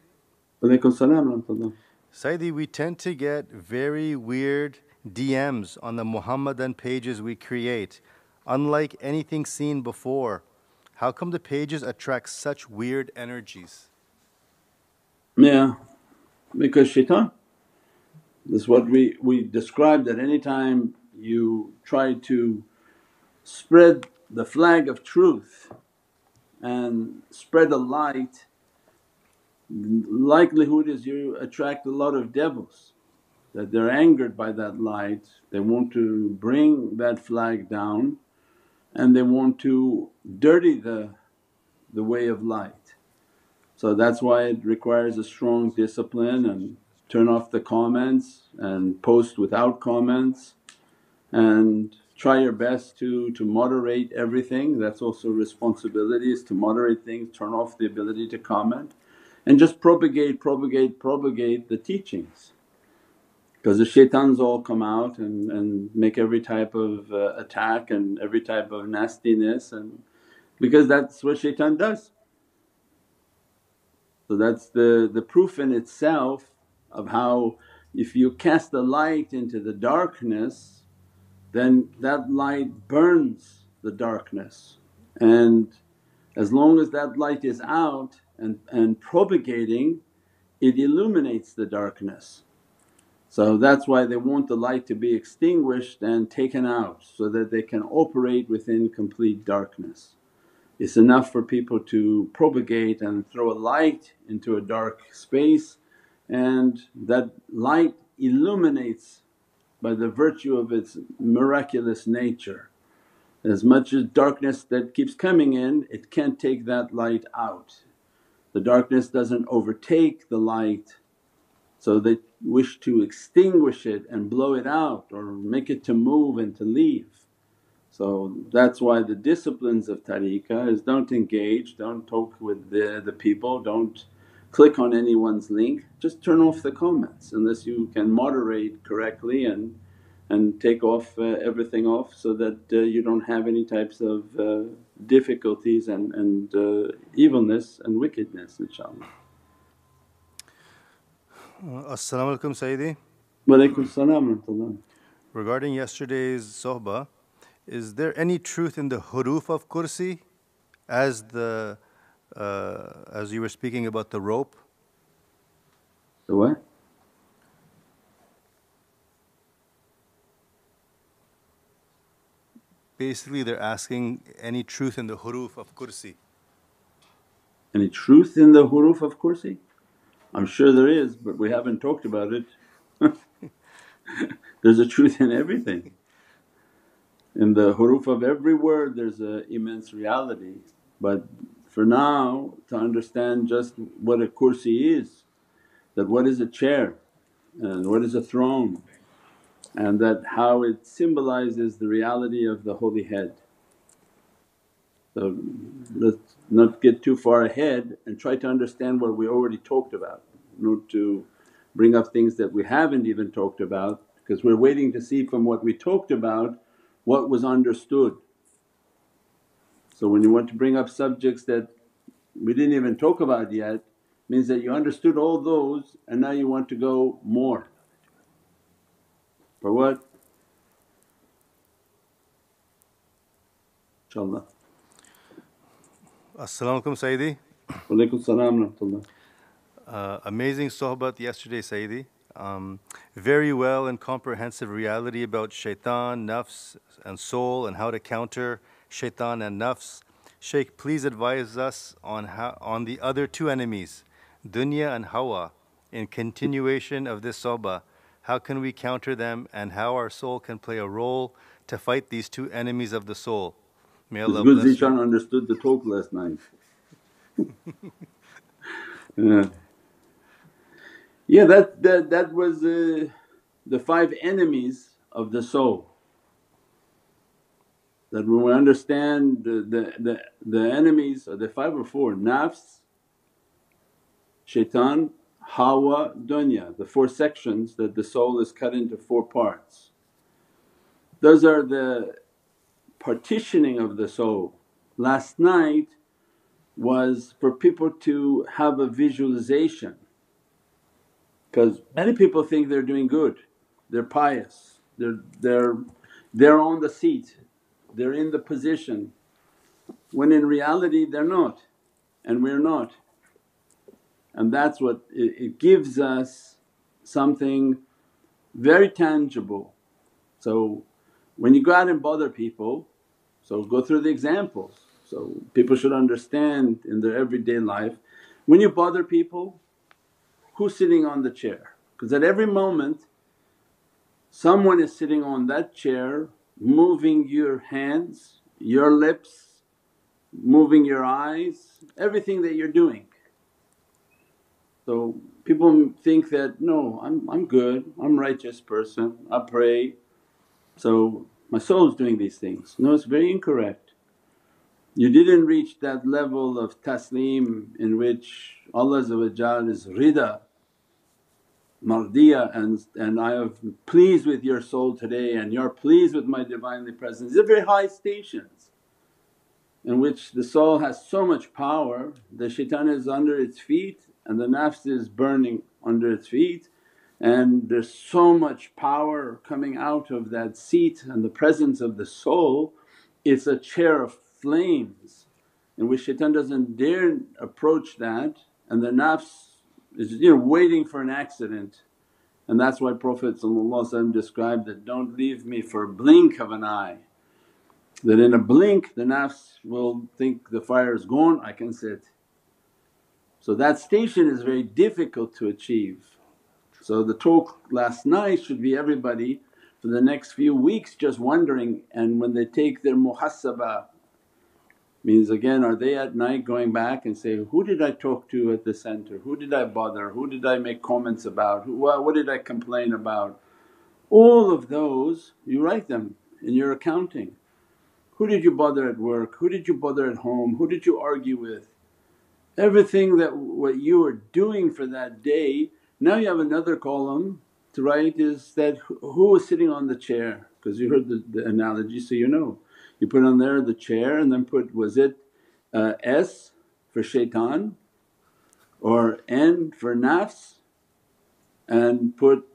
Walaykum salam Sayyidi, we tend to get very weird DMs on the Muhammadan pages we create, unlike anything seen before. How come the pages attract such weird energies? Yeah, because shaitan. This is what we, we described that anytime you try to spread the flag of truth and spread a light likelihood is you attract a lot of devils that they're angered by that light, they want to bring that flag down and they want to dirty the, the way of light. So that's why it requires a strong discipline and turn off the comments and post without comments and try your best to, to moderate everything. That's also responsibility is to moderate things, turn off the ability to comment and just propagate, propagate, propagate the teachings. Because the shaitans all come out and, and make every type of uh, attack and every type of nastiness and because that's what shaitan does. So that's the, the proof in itself of how if you cast the light into the darkness then that light burns the darkness and as long as that light is out and, and propagating it illuminates the darkness. So that's why they want the light to be extinguished and taken out so that they can operate within complete darkness. It's enough for people to propagate and throw a light into a dark space and that light illuminates by the virtue of its miraculous nature. As much as darkness that keeps coming in it can't take that light out. The darkness doesn't overtake the light so they wish to extinguish it and blow it out or make it to move and to leave. So that's why the disciplines of tariqah is don't engage, don't talk with the, the people, don't click on anyone's link, just turn off the comments unless you can moderate correctly and, and take off uh, everything off so that uh, you don't have any types of uh, difficulties and, and uh, evilness and wickedness inshaAllah. Uh, As-salamu alaykum Sayyidi. Walaykum salam Regarding yesterday's sohbah, is there any truth in the huruf of kursi as the uh, as you were speaking about the rope? The what? Basically they're asking any truth in the huruf of kursi. Any truth in the huruf of kursi? I'm sure there is but we haven't talked about it. there's a truth in everything. In the huruf of every word there's an immense reality but for now to understand just what a kursi is, that what is a chair and what is a throne and that how it symbolizes the reality of the holy head. So let's not get too far ahead and try to understand what we already talked about, not to bring up things that we haven't even talked about because we're waiting to see from what we talked about what was understood. So when you want to bring up subjects that we didn't even talk about yet means that you understood all those and now you want to go more. For what? InshaAllah. As-salamu alaykum Sayyidi. Walaykum salam rahmatullah. Uh, amazing sohbat yesterday Sayyidi. Um, very well and comprehensive reality about shaitan, nafs and soul and how to counter shaitan and nafs. Shaykh, please advise us on, how, on the other two enemies, dunya and hawa, in continuation of this sohbah. How can we counter them and how our soul can play a role to fight these two enemies of the soul? May It's Allah good bless you. Zishan understood the talk last night. yeah. Yeah, that, that, that was uh, the five enemies of the soul. That when we understand the, the, the, the enemies are the five or four nafs, shaitan, hawa, dunya, the four sections that the soul is cut into four parts. Those are the partitioning of the soul. Last night was for people to have a visualization because many people think they're doing good, they're pious, they're, they're, they're on the seat, they're in the position when in reality they're not and we're not. And that's what it, it gives us something very tangible. So when you go out and bother people, so go through the examples. So people should understand in their everyday life, when you bother people who's sitting on the chair? Because at every moment someone is sitting on that chair moving your hands, your lips, moving your eyes, everything that you're doing. So people think that, no I'm, I'm good, I'm righteous person, I pray so my soul is doing these things. No it's very incorrect. You didn't reach that level of taslim in which Allah is rida, mardiya and, and I am pleased with your soul today and you're pleased with my Divinely Presence. These are very high stations in which the soul has so much power, the shaitan is under its feet and the nafs is burning under its feet and there's so much power coming out of that seat and the presence of the soul it's a chair of flames in which shaitan doesn't dare approach that and the nafs is you know waiting for an accident and that's why Prophet described that, don't leave me for a blink of an eye that in a blink the nafs will think the fire is gone I can sit. So that station is very difficult to achieve. So the talk last night should be everybody for the next few weeks just wondering and when they take their muhasabah means again are they at night going back and say, who did I talk to at the center, who did I bother, who did I make comments about, who, what, did I complain about? All of those you write them in your accounting. Who did you bother at work, who did you bother at home, who did you argue with? Everything that what you were doing for that day, now you have another column to write is that who was sitting on the chair because you heard the, the analogy so you know. You put on there the chair and then put was it uh, S for shaitan or N for nafs and put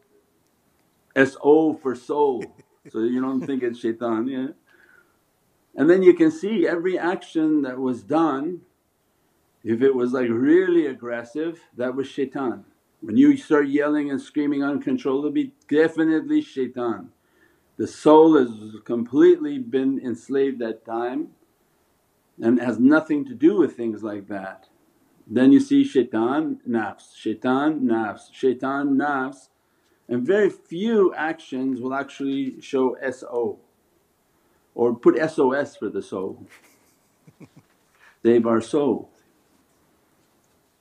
SO for soul so you don't think it's shaitan, yeah. And then you can see every action that was done if it was like really aggressive that was shaitan. When you start yelling and screaming uncontrollably definitely shaitan. The soul has completely been enslaved that time and has nothing to do with things like that. Then you see shaitan, nafs, shaitan, nafs, shaitan, nafs and very few actions will actually show SO or put SOS for the soul, save our soul.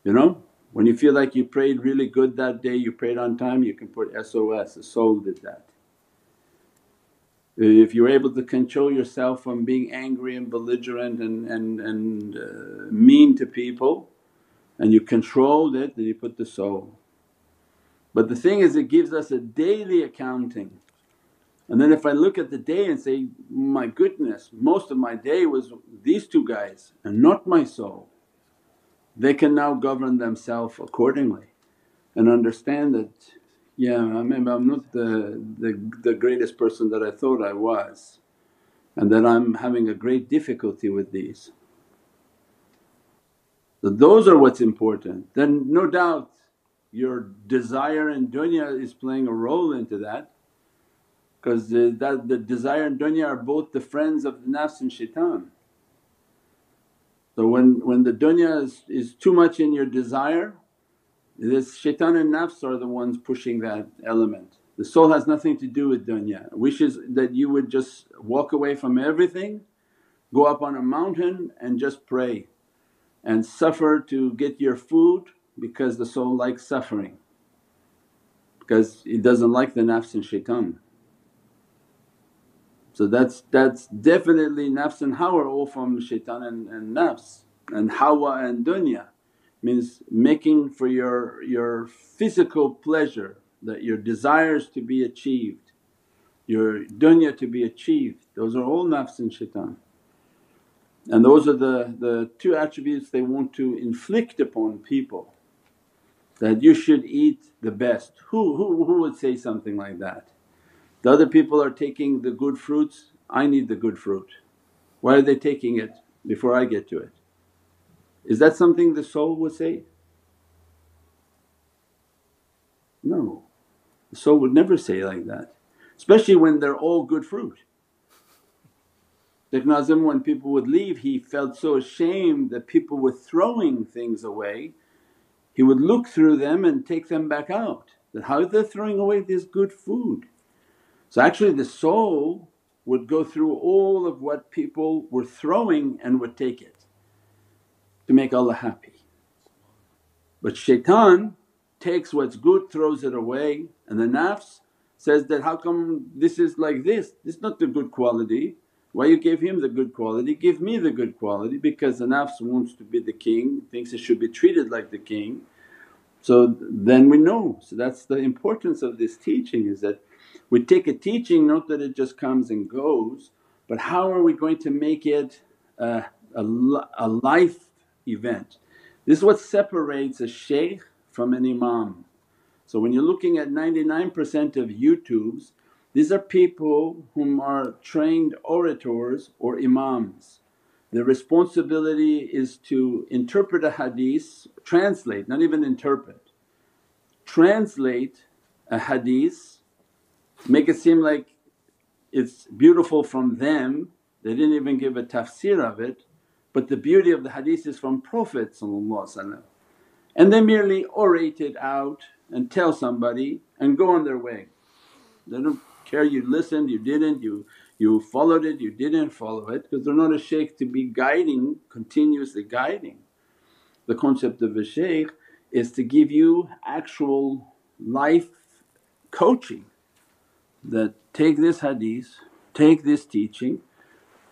You know, when you feel like you prayed really good that day, you prayed on time, you can put SOS, the soul did that. If you're able to control yourself from being angry and belligerent and, and, and uh, mean to people and you controlled it then you put the soul. But the thing is it gives us a daily accounting and then if I look at the day and say, my goodness most of my day was these two guys and not my soul, they can now govern themselves accordingly and understand that yeah, I mean I'm not the, the, the greatest person that I thought I was and that I'm having a great difficulty with these. So those are what's important. Then no doubt your desire and dunya is playing a role into that because the, that, the desire and dunya are both the friends of the nafs and shaitan. So when, when the dunya is, is too much in your desire this shaitan and nafs are the ones pushing that element. The soul has nothing to do with dunya, wishes that you would just walk away from everything, go up on a mountain and just pray and suffer to get your food because the soul likes suffering because it doesn't like the nafs and shaitan. So that's that's definitely nafs and hawa all from shaitan and, and nafs and hawa and dunya means making for your, your physical pleasure that your desires to be achieved, your dunya to be achieved those are all nafs and shaitan. And those are the, the two attributes they want to inflict upon people that you should eat the best. Who, who, who would say something like that? The other people are taking the good fruits, I need the good fruit. Why are they taking it before I get to it? Is that something the soul would say? No, the soul would never say like that, especially when they're all good fruit. Shaykh Nazim when people would leave he felt so ashamed that people were throwing things away, he would look through them and take them back out that how they're throwing away this good food. So actually the soul would go through all of what people were throwing and would take it to make Allah happy. But shaitan takes what's good throws it away and the nafs says that, how come this is like this, this is not the good quality. Why you gave him the good quality, give me the good quality because the nafs wants to be the king, thinks it should be treated like the king. So then we know, so that's the importance of this teaching is that we take a teaching not that it just comes and goes but how are we going to make it uh, a, a, a life event. This is what separates a shaykh from an imam. So when you're looking at 99% of YouTubes these are people whom are trained orators or imams. Their responsibility is to interpret a hadith, translate, not even interpret, translate a hadith, make it seem like it's beautiful from them, they didn't even give a tafsir of it but the beauty of the hadith is from Prophet and they merely orate it out and tell somebody and go on their way. They don't care you listened, you didn't, you, you followed it, you didn't follow it because they're not a shaykh to be guiding, continuously guiding. The concept of a shaykh is to give you actual life coaching that take this hadith, take this teaching,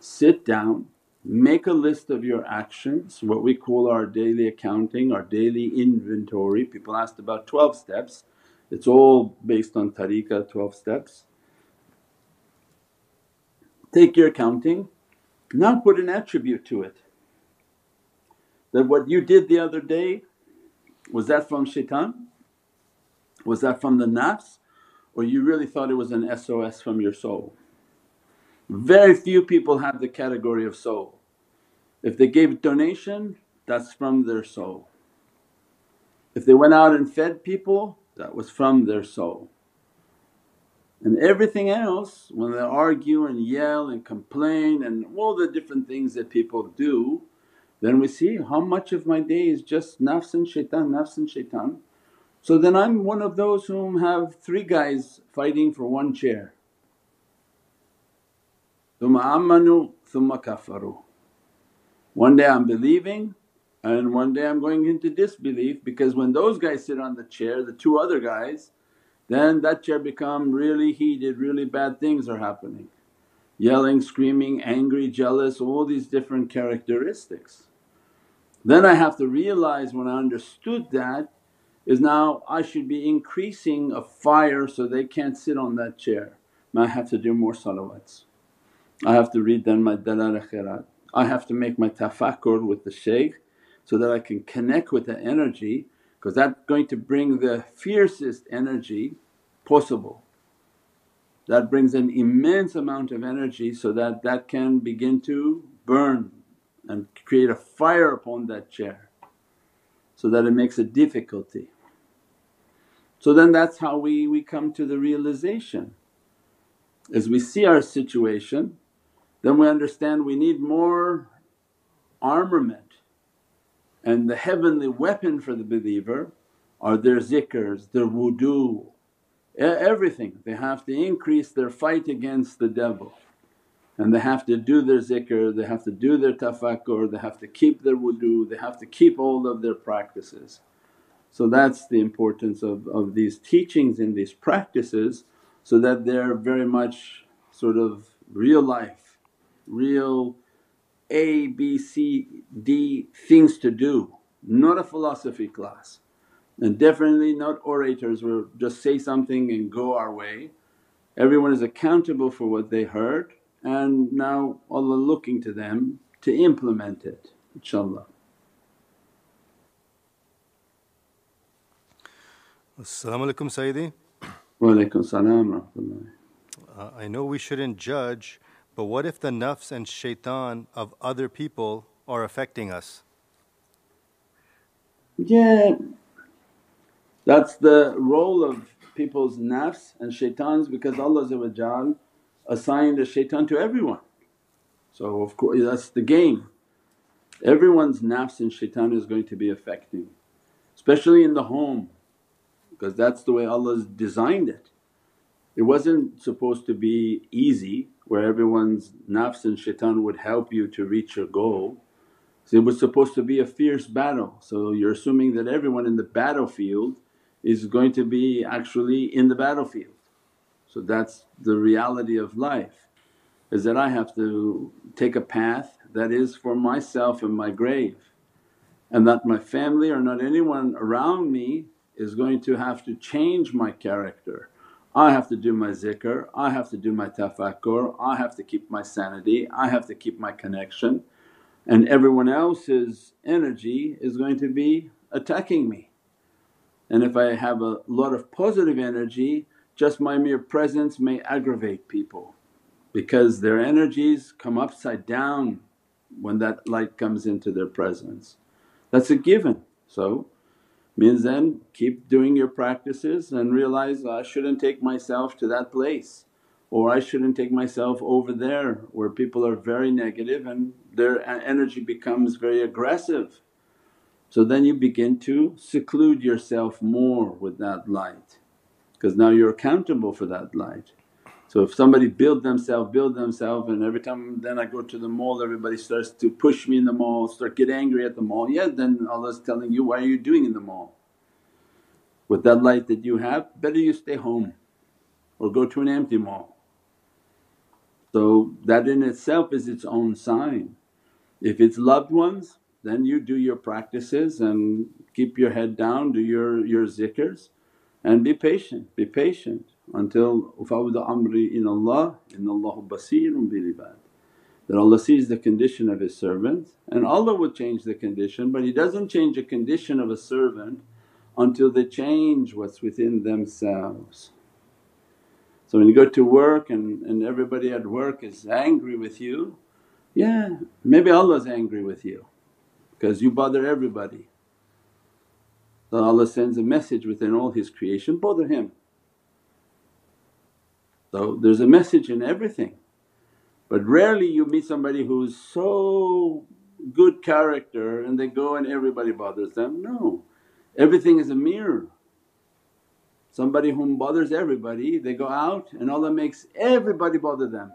sit down, make a list of your actions, what we call our daily accounting, our daily inventory. People asked about 12 steps, it's all based on tariqah 12 steps. Take your accounting, now put an attribute to it that what you did the other day was that from shaitan? Was that from the nafs or you really thought it was an SOS from your soul? Very few people have the category of soul. If they gave donation that's from their soul. If they went out and fed people that was from their soul. And everything else when they argue and yell and complain and all the different things that people do then we see how much of my day is just nafs and shaitan, nafs and shaitan. So then I'm one of those whom have three guys fighting for one chair. Thumma amanu thumma kafaru. One day I'm believing and one day I'm going into disbelief because when those guys sit on the chair, the two other guys, then that chair become really heated, really bad things are happening. Yelling, screaming, angry, jealous, all these different characteristics. Then I have to realize when I understood that is now I should be increasing a fire so they can't sit on that chair. I have to do more salawats. I have to read then my dalal khairat. I have to make my tafakkur with the shaykh so that I can connect with the energy because that's going to bring the fiercest energy possible. That brings an immense amount of energy so that that can begin to burn and create a fire upon that chair so that it makes a difficulty. So then that's how we, we come to the realization. As we see our situation then we understand we need more armament and the heavenly weapon for the believer are their zikrs, their wudu, everything. They have to increase their fight against the devil and they have to do their zikr, they have to do their tafakkur, they have to keep their wudu, they have to keep all of their practices. So that's the importance of, of these teachings and these practices so that they're very much sort of real life, real A, B, C, D things to do, not a philosophy class. And definitely not orators where just say something and go our way. Everyone is accountable for what they heard and now Allah looking to them to implement it inshaAllah. As-salamu alaykum Sayyidi. Wa alaykum salam wa uh, I know we shouldn't judge but what if the nafs and shaitan of other people are affecting us? Yeah, that's the role of people's nafs and shaitans because Allah assigned a shaitan to everyone. So of course that's the game. Everyone's nafs and shaitan is going to be affecting, especially in the home because that's the way Allah's designed it. It wasn't supposed to be easy where everyone's nafs and shaitan would help you to reach your goal. So it was supposed to be a fierce battle. So you're assuming that everyone in the battlefield is going to be actually in the battlefield. So that's the reality of life is that I have to take a path that is for myself and my grave and that my family or not anyone around me is going to have to change my character. I have to do my zikr, I have to do my tafakkur, I have to keep my sanity, I have to keep my connection and everyone else's energy is going to be attacking me. And if I have a lot of positive energy, just my mere presence may aggravate people because their energies come upside down when that light comes into their presence. That's a given. So means then keep doing your practices and realize I shouldn't take myself to that place or I shouldn't take myself over there where people are very negative and their energy becomes very aggressive. So then you begin to seclude yourself more with that light because now you're accountable for that light. So if somebody build themselves, build themselves and every time then I go to the mall everybody starts to push me in the mall, start get angry at the mall, yeah then Allah's telling you, why are you doing in the mall? With that light that you have better you stay home or go to an empty mall. So that in itself is its own sign. If it's loved ones then you do your practices and keep your head down, do your, your zikrs and be patient, be patient until ufawwidu amri in Allah in Allahu basirun bil ibad that Allah sees the condition of His servant and Allah will change the condition but He doesn't change the condition of a servant until they change what's within themselves. So when you go to work and, and everybody at work is angry with you, yeah maybe Allah's angry with you because you bother everybody. So Allah sends a message within all His creation, bother Him. So there's a message in everything but rarely you meet somebody who's so good character and they go and everybody bothers them, no. Everything is a mirror. Somebody whom bothers everybody, they go out and Allah makes everybody bother them.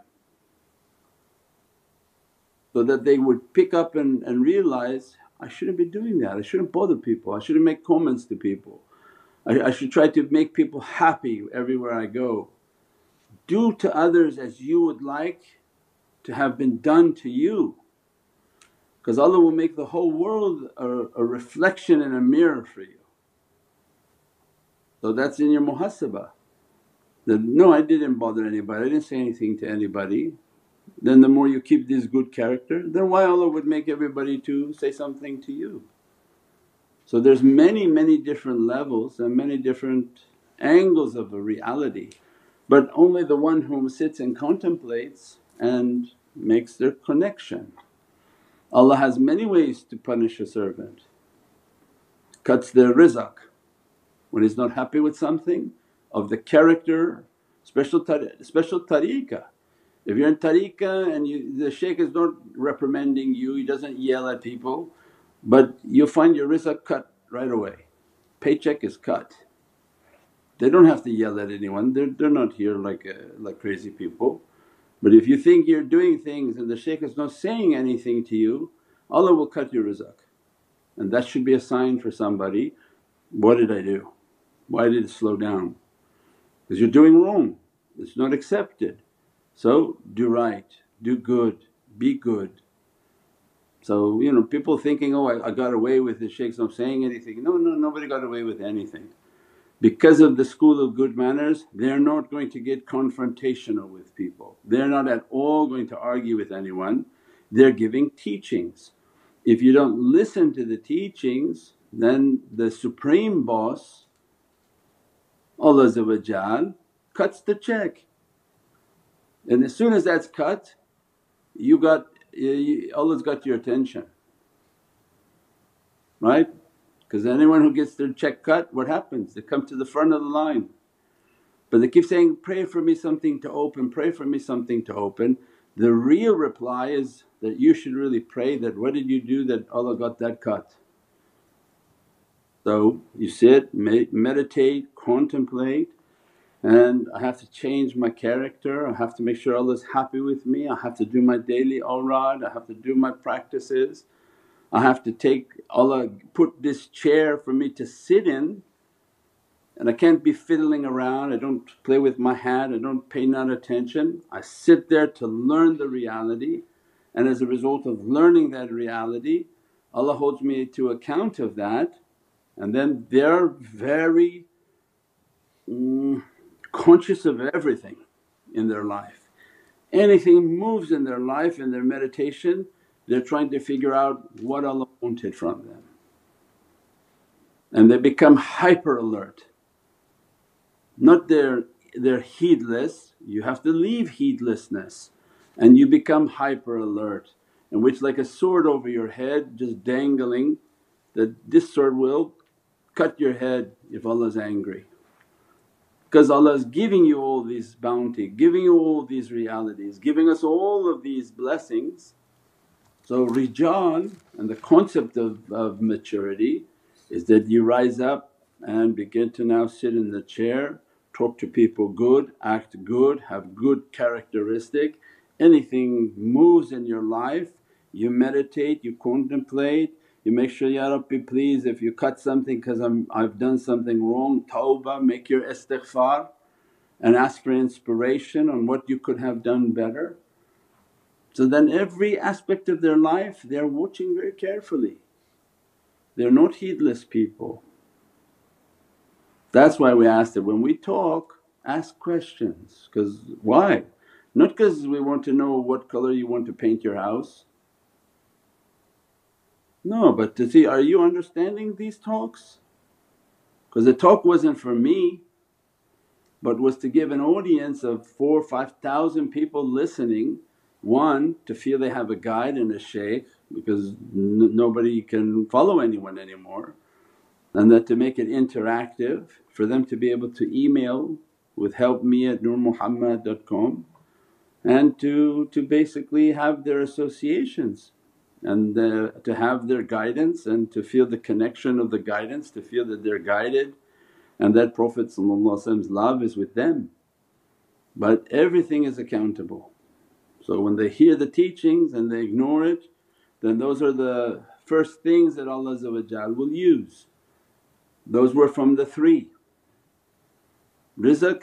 So that they would pick up and, and realize, I shouldn't be doing that, I shouldn't bother people, I shouldn't make comments to people. I, I should try to make people happy everywhere I go do to others as you would like to have been done to you because Allah will make the whole world a, a, reflection and a mirror for you. So that's in your muhasabah that, no I didn't bother anybody, I didn't say anything to anybody. Then the more you keep this good character then why Allah would make everybody to say something to you. So there's many many different levels and many different angles of a reality but only the one whom sits and contemplates and makes their connection. Allah has many ways to punish a servant, cuts their rizq when he's not happy with something of the character, special, special tariqah. If you're in tariqah and you, the shaykh is not reprimanding you, he doesn't yell at people but you find your rizq cut right away, paycheck is cut. They don't have to yell at anyone, they're, they're not here like, uh, like crazy people. But if you think you're doing things and the shaykh is not saying anything to you, Allah will cut your rizq. And that should be a sign for somebody, what did I do? Why did it slow down? Because you're doing wrong, it's not accepted. So do right, do good, be good. So you know people thinking, oh I, I got away with the shaykh's not saying anything. No, no, nobody got away with anything. Because of the school of good manners they're not going to get confrontational with people, they're not at all going to argue with anyone, they're giving teachings. If you don't listen to the teachings then the supreme boss Allah cuts the check. And as soon as that's cut you got Allah's got your attention. Right because anyone who gets their check cut what happens? They come to the front of the line. But they keep saying, pray for me something to open, pray for me something to open. The real reply is that you should really pray that, what did you do that Allah got that cut? So you sit, meditate, contemplate and I have to change my character, I have to make sure Allah's happy with me, I have to do my daily awrad, I have to do my practices. I have to take Allah put this chair for me to sit in and I can't be fiddling around, I don't play with my hat, I don't pay not attention. I sit there to learn the reality and as a result of learning that reality Allah holds me to account of that and then they're very mm, conscious of everything in their life. Anything moves in their life in their meditation they're trying to figure out what Allah wanted from them. and they become hyper alert. Not they're, they're heedless, you have to leave heedlessness and you become hyper alert in which like a sword over your head just dangling that this sword will cut your head if Allah's angry. Because Allah is giving you all this bounty, giving you all these realities, giving us all of these blessings. So rijal and the concept of, of maturity is that you rise up and begin to now sit in the chair, talk to people good, act good, have good characteristic. Anything moves in your life, you meditate, you contemplate, you make sure, Ya Rabbi please if you cut something because I'm I've done something wrong, tawbah, make your istighfar and ask for inspiration on what you could have done better. So then every aspect of their life they are watching very carefully. They're not heedless people. That's why we ask that when we talk ask questions because why? Not because we want to know what color you want to paint your house. No, but to see are you understanding these talks? Because the talk wasn't for me but was to give an audience of four or five thousand people listening one to feel they have a guide and a shaykh because nobody can follow anyone anymore and that to make it interactive for them to be able to email with help me at nurmuhammad.com and to, to basically have their associations and uh, to have their guidance and to feel the connection of the guidance, to feel that they're guided and that Prophet's love is with them. But everything is accountable. So when they hear the teachings and they ignore it then those are the first things that Allah will use. Those were from the three rizq,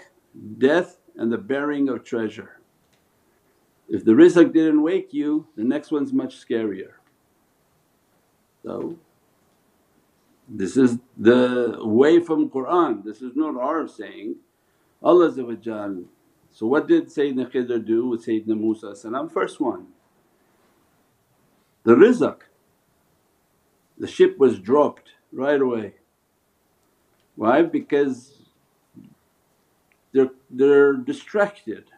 death and the bearing of treasure. If the rizq didn't wake you the next one's much scarier. So this is the way from Qur'an, this is not our saying. Allah so what did Sayyidina Khidr do with Sayyidina Musa First one, the rizq, the ship was dropped right away. Why? Because they're, they're distracted.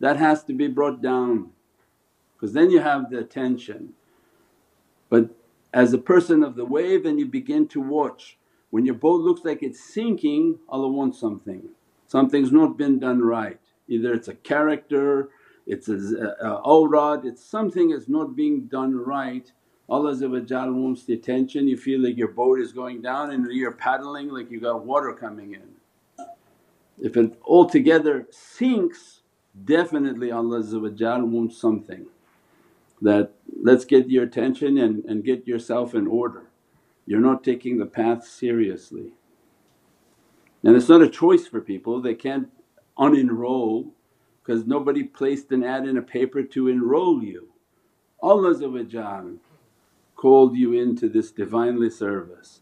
That has to be brought down because then you have the attention. But as a person of the wave then you begin to watch. When your boat looks like it's sinking Allah wants something, something's not been done right. Either it's a character, it's a, a awrad, it's something that's not being done right. Allah wants the attention, you feel like your boat is going down and you're paddling like you got water coming in. If it altogether sinks definitely Allah wants something that let's get your attention and, and get yourself in order. You're not taking the path seriously. And it's not a choice for people, they can't unenroll because nobody placed an ad in a paper to enroll you. Allah called you into this Divinely service.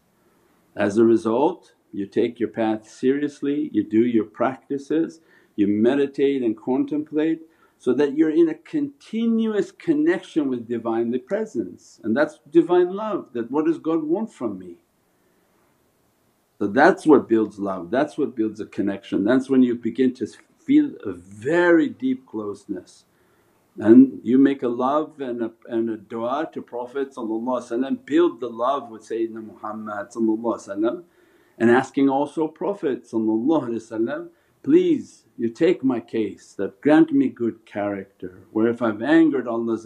As a result you take your path seriously, you do your practices, you meditate and contemplate so that you're in a continuous connection with Divinely Presence and that's Divine love that what does God want from me? So that's what builds love, that's what builds a connection, that's when you begin to feel a very deep closeness. And you make a love and a, and a dua to Prophet build the love with Sayyidina Muhammad and asking also Prophet please you take my case that grant me good character where if I've angered Allah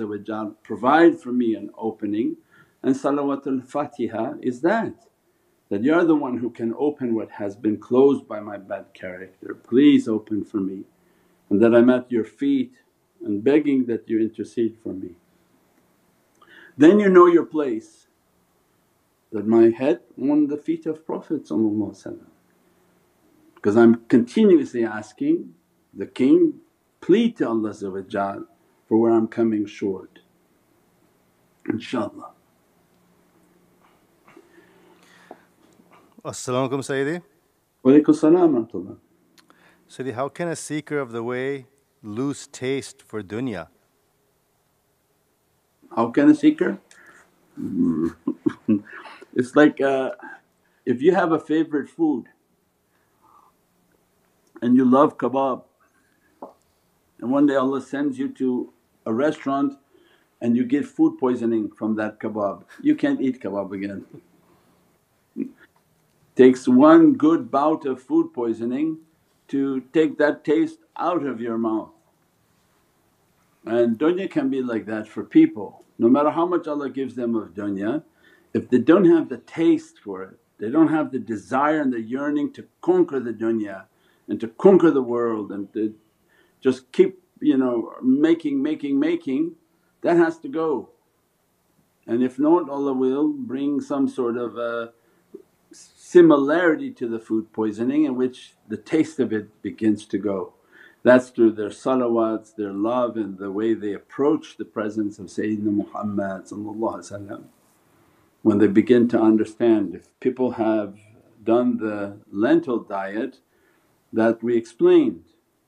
provide for me an opening. And Salawatul Fatiha is that that you're the one who can open what has been closed by my bad character. Please open for me and that I'm at your feet and begging that you intercede for me. Then you know your place that my head on the feet of Prophet because I'm continuously asking the King, plead to Allah for where I'm coming short, inshaAllah. As-salamu alaykum Sayyidi. Walaykum salam Sayyidi, how can a seeker of the way lose taste for dunya? How can a seeker? it's like uh, if you have a favorite food and you love kebab and one day Allah sends you to a restaurant and you get food poisoning from that kebab, you can't eat kebab again. Takes one good bout of food poisoning to take that taste out of your mouth. And dunya can be like that for people. No matter how much Allah gives them of dunya, if they don't have the taste for it, they don't have the desire and the yearning to conquer the dunya and to conquer the world and to just keep you know making, making, making, that has to go. And if not Allah will bring some sort of a similarity to the food poisoning in which the taste of it begins to go. That's through their salawats, their love and the way they approach the presence of Sayyidina Muhammad When they begin to understand if people have done the lentil diet that we explained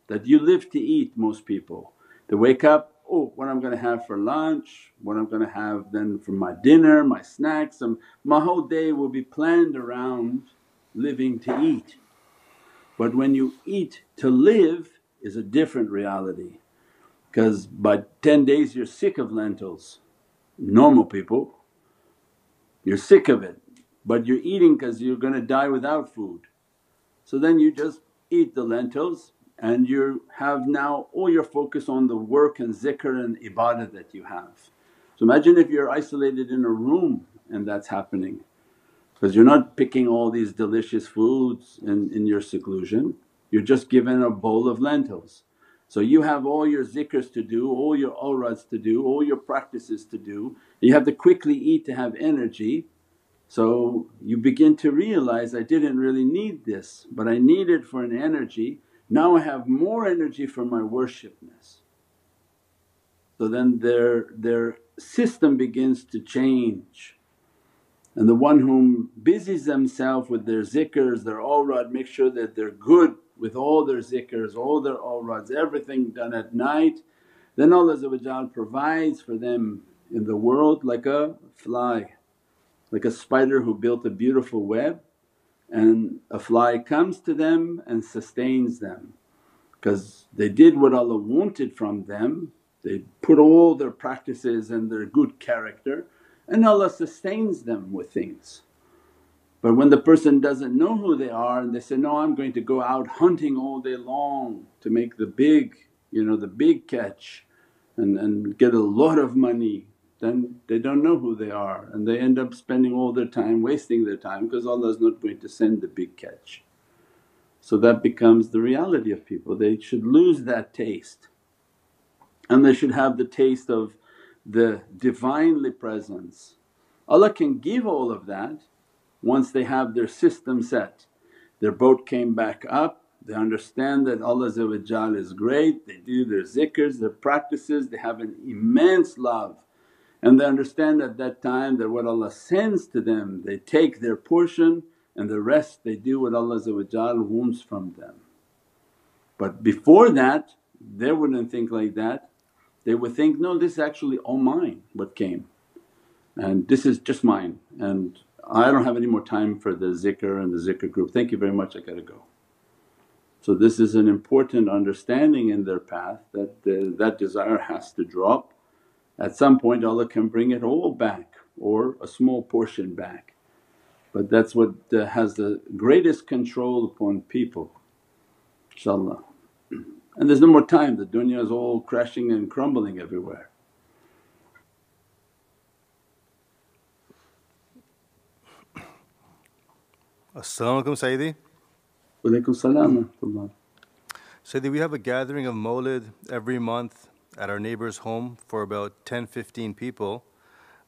that you live to eat most people. They wake up, oh what I'm gonna have for lunch, what I'm gonna have then for my dinner, my snacks, and my whole day will be planned around living to eat. But when you eat to live is a different reality because by 10 days you're sick of lentils. Normal people, you're sick of it but you're eating because you're going to die without food. So then you just eat the lentils and you have now all your focus on the work and zikr and ibadah that you have. So imagine if you're isolated in a room and that's happening because you're not picking all these delicious foods in, in your seclusion, you're just given a bowl of lentils. So you have all your zikrs to do, all your awrads to do, all your practices to do, you have to quickly eat to have energy. So you begin to realize, I didn't really need this but I need it for an energy, now I have more energy for my worshipness. So then their, their system begins to change. And the one whom busies themselves with their zikrs, their awrad, make sure that they're good with all their zikrs, all their awrads, everything done at night, then Allah provides for them in the world like a fly, like a spider who built a beautiful web and a fly comes to them and sustains them because they did what Allah wanted from them, they put all their practices and their good character and Allah sustains them with things. But when the person doesn't know who they are and they say, no I'm going to go out hunting all day long to make the big you know the big catch and, and get a lot of money then they don't know who they are and they end up spending all their time wasting their time because Allah is not going to send the big catch. So that becomes the reality of people, they should lose that taste and they should have the taste of the Divinely Presence. Allah can give all of that once they have their system set. Their boat came back up, they understand that Allah is great, they do their zikrs, their practices, they have an immense love and they understand at that time that what Allah sends to them they take their portion and the rest they do what Allah wants from them. But before that they wouldn't think like that, they would think, no this is actually all mine what came and this is just mine and I don't have any more time for the zikr and the zikr group, thank you very much I gotta go. So this is an important understanding in their path that the, that desire has to drop. At some point Allah can bring it all back or a small portion back but that's what uh, has the greatest control upon people inshaAllah. And there's no more time, the dunya is all crashing and crumbling everywhere. As-salamu alaykum Sayyidi. Walaykum salam Sayyidi, we have a gathering of Mawlid every month at our neighbor's home for about 10 15 people.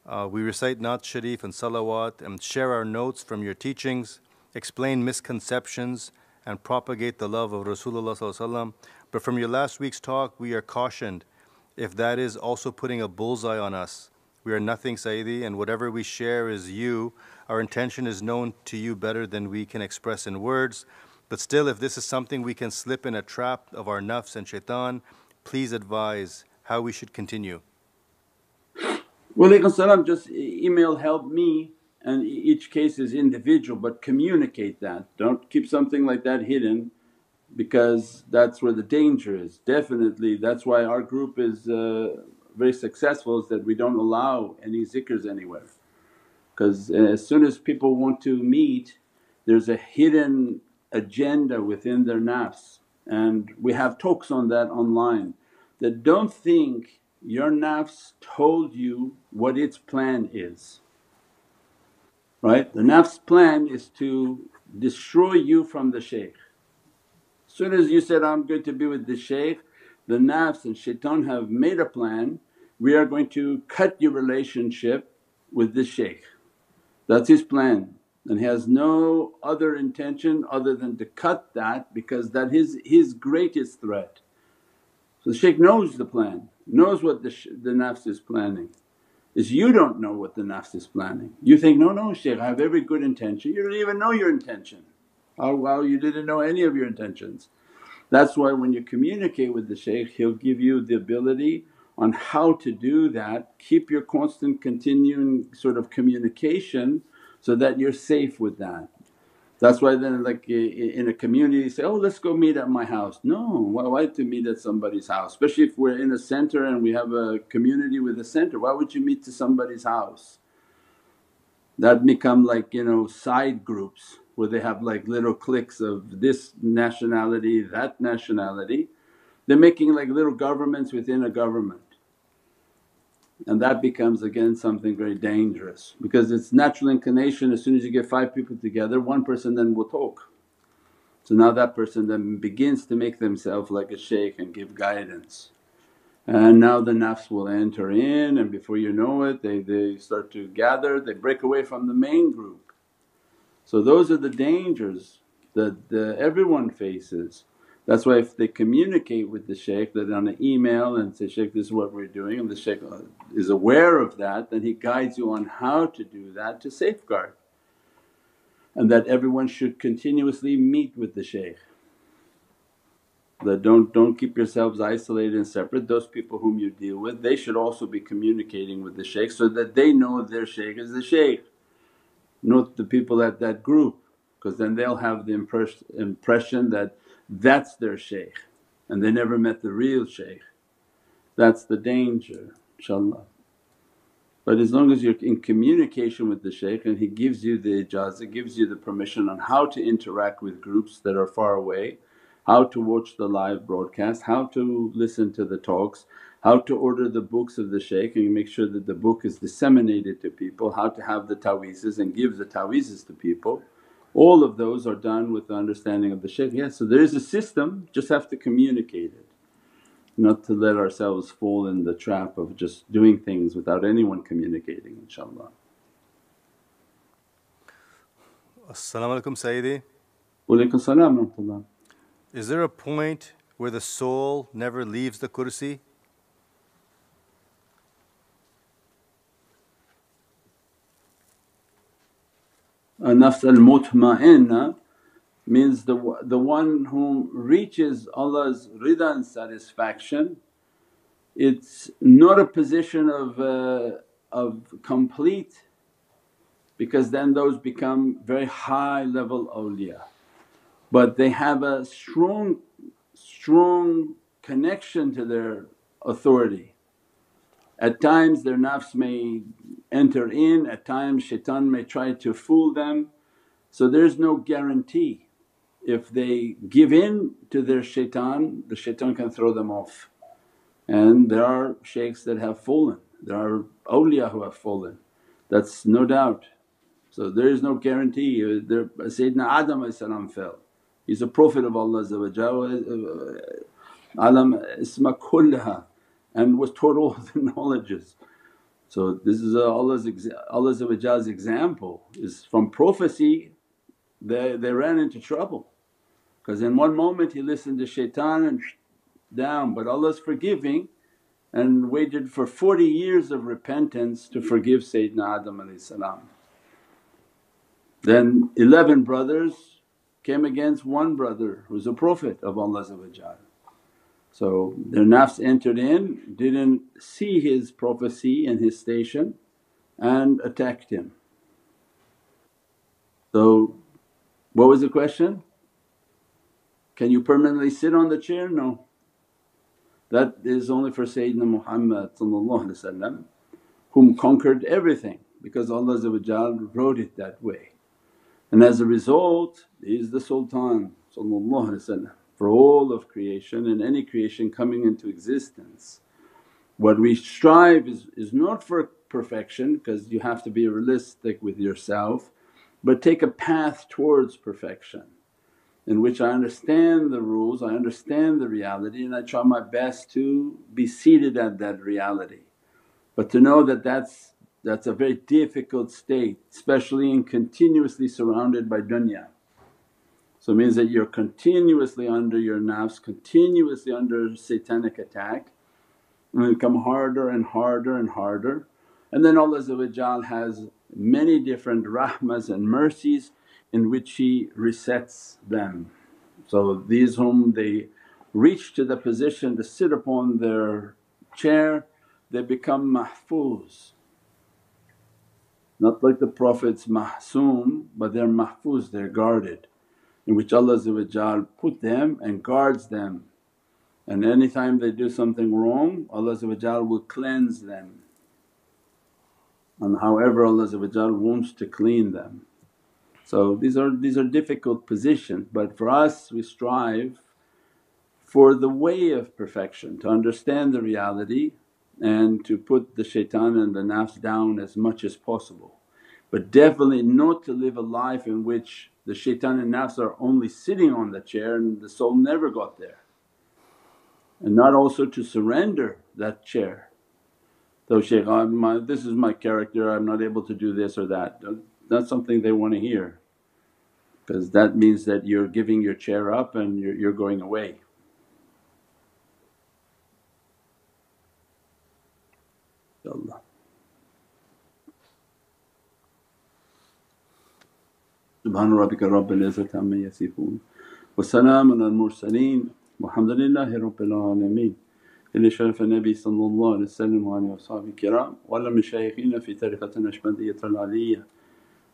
Uh, we recite Naat Sharif and Salawat and share our notes from your teachings, explain misconceptions, and propagate the love of Rasulullah. But from your last week's talk, we are cautioned if that is also putting a bullseye on us. We are nothing, Sayyidi, and whatever we share is you. Our intention is known to you better than we can express in words. But still, if this is something we can slip in a trap of our nafs and shaitan, please advise how we should continue. Walaykum salam, just email help me and each case is individual but communicate that. Don't keep something like that hidden because that's where the danger is. Definitely that's why our group is uh, very successful is that we don't allow any zikrs anywhere because as soon as people want to meet there's a hidden agenda within their nafs and we have talks on that online that don't think your nafs told you what its plan is right? The nafs plan is to destroy you from the shaykh. As soon as you said, I'm going to be with the shaykh, the nafs and shaitan have made a plan, we are going to cut your relationship with the shaykh. That's his plan and he has no other intention other than to cut that because that is his greatest threat. So the shaykh knows the plan, knows what the, sh- the nafs is planning. Is you don't know what the nafs is planning. You think, no, no shaykh I have every good intention, you don't even know your intention. Oh well you didn't know any of your intentions. That's why when you communicate with the shaykh he'll give you the ability on how to do that, keep your constant continuing sort of communication so that you're safe with that. That's why then like in a community say, oh let's go meet at my house. No, why, why to meet at somebody's house? Especially if we're in a center and we have a community with a center, why would you meet to somebody's house? That become like you know side groups where they have like little cliques of this nationality, that nationality. They're making like little governments within a government and that becomes again something very dangerous because it's natural inclination as soon as you get five people together one person then will talk. So now that person then begins to make themselves like a shaykh and give guidance. And now the nafs will enter in and before you know it they, they start to gather, they break away from the main group. So those are the dangers that the, everyone faces. That's why if they communicate with the shaykh that on an email and say, shaykh this is what we're doing and the shaykh uh, is aware of that then he guides you on how to do that to safeguard. And that everyone should continuously meet with the shaykh. That don't, don't keep yourselves isolated and separate, those people whom you deal with they should also be communicating with the shaykh so that they know their shaykh is the shaykh. Not the people at that group because then they'll have the impress- impression that that's their shaykh and they never met the real shaykh. That's the danger inshaAllah. But as long as you're in communication with the shaykh and he gives you the ijazah, gives you the permission on how to interact with groups that are far away, how to watch the live broadcast, how to listen to the talks, how to order the books of the shaykh and make sure that the book is disseminated to people, how to have the ta'weezes and give the ta'weezes to people. All of those are done with the understanding of the shaykh. Yes, so there is a system, just have to communicate it. Not to let ourselves fall in the trap of just doing things without anyone communicating inshaAllah. As-salamu alaykum Sayyidi. Walaykum salam wa. Is there a point where the soul never leaves the kursi? Nafs al mutma'inna means the, the one who reaches Allah's rida and satisfaction. It's not a position of, uh, of complete because then those become very high level awliya. But they have a strong, strong connection to their authority. At times their nafs may enter in, at times shaitan may try to fool them. So there's no guarantee. If they give in to their shaitan, the shaitan can throw them off. And there are shaykhs that have fallen, there are awliya who have fallen, that's no doubt. So there is no guarantee. Uh, There, Sayyidina Adam fell, he's a Prophet of Allah uh, alam isma kullaha and was taught all the knowledges. So this is Allah's, Allah's example is from prophecy they, they ran into trouble because in one moment he listened to shaitan and down but Allah's forgiving and waited for 40 years of repentance to forgive Sayyidina Adam. Then 11 brothers came against one brother who's a Prophet of Allah So their nafs entered in, didn't see his prophecy and his station and attacked him. So, what was the question? Can you permanently sit on the chair? No. That is only for Sayyidina Muhammad whom conquered everything because Allah wrote it that way. And as a result, He is the Sultan for all of creation and any creation coming into existence. What we strive is, is not for perfection because you have to be realistic with yourself but take a path towards perfection in which I understand the rules, I understand the reality and I try my best to be seated at that reality. But to know that that's, that's a very difficult state especially in continuously surrounded by dunya. So it means that you're continuously under your nafs, continuously under satanic attack and become harder and harder and harder. And then Allah has many different rahmas and mercies in which He resets them. So these whom they reach to the position to sit upon their chair they become mahfuz. Not like the Prophet's mahsoom but they're mahfuz, they're guarded in which Allah put them and guards them and anytime they do something wrong Allah will cleanse them and however Allah wants to clean them. So these are, these are difficult positions but for us we strive for the way of perfection to understand the reality and to put the shaitan and the nafs down as much as possible. But definitely not to live a life in which the shaitan and nafs are only sitting on the chair and the soul never got there. And not also to surrender that chair. Though, Shaykh, my, this is my character, I'm not able to do this or that. That's something they want to hear because that means that you're giving your chair up and you're, you're going away. سبحان ربك رب العزة عما يصفون. وسلام على المرسلين والحمد لله رب العالمين. إلى شرف النبي صلى الله عليه وسلم وآله وصحبه الكرام وعلى مشايخنا في طريقة النشبندية العلية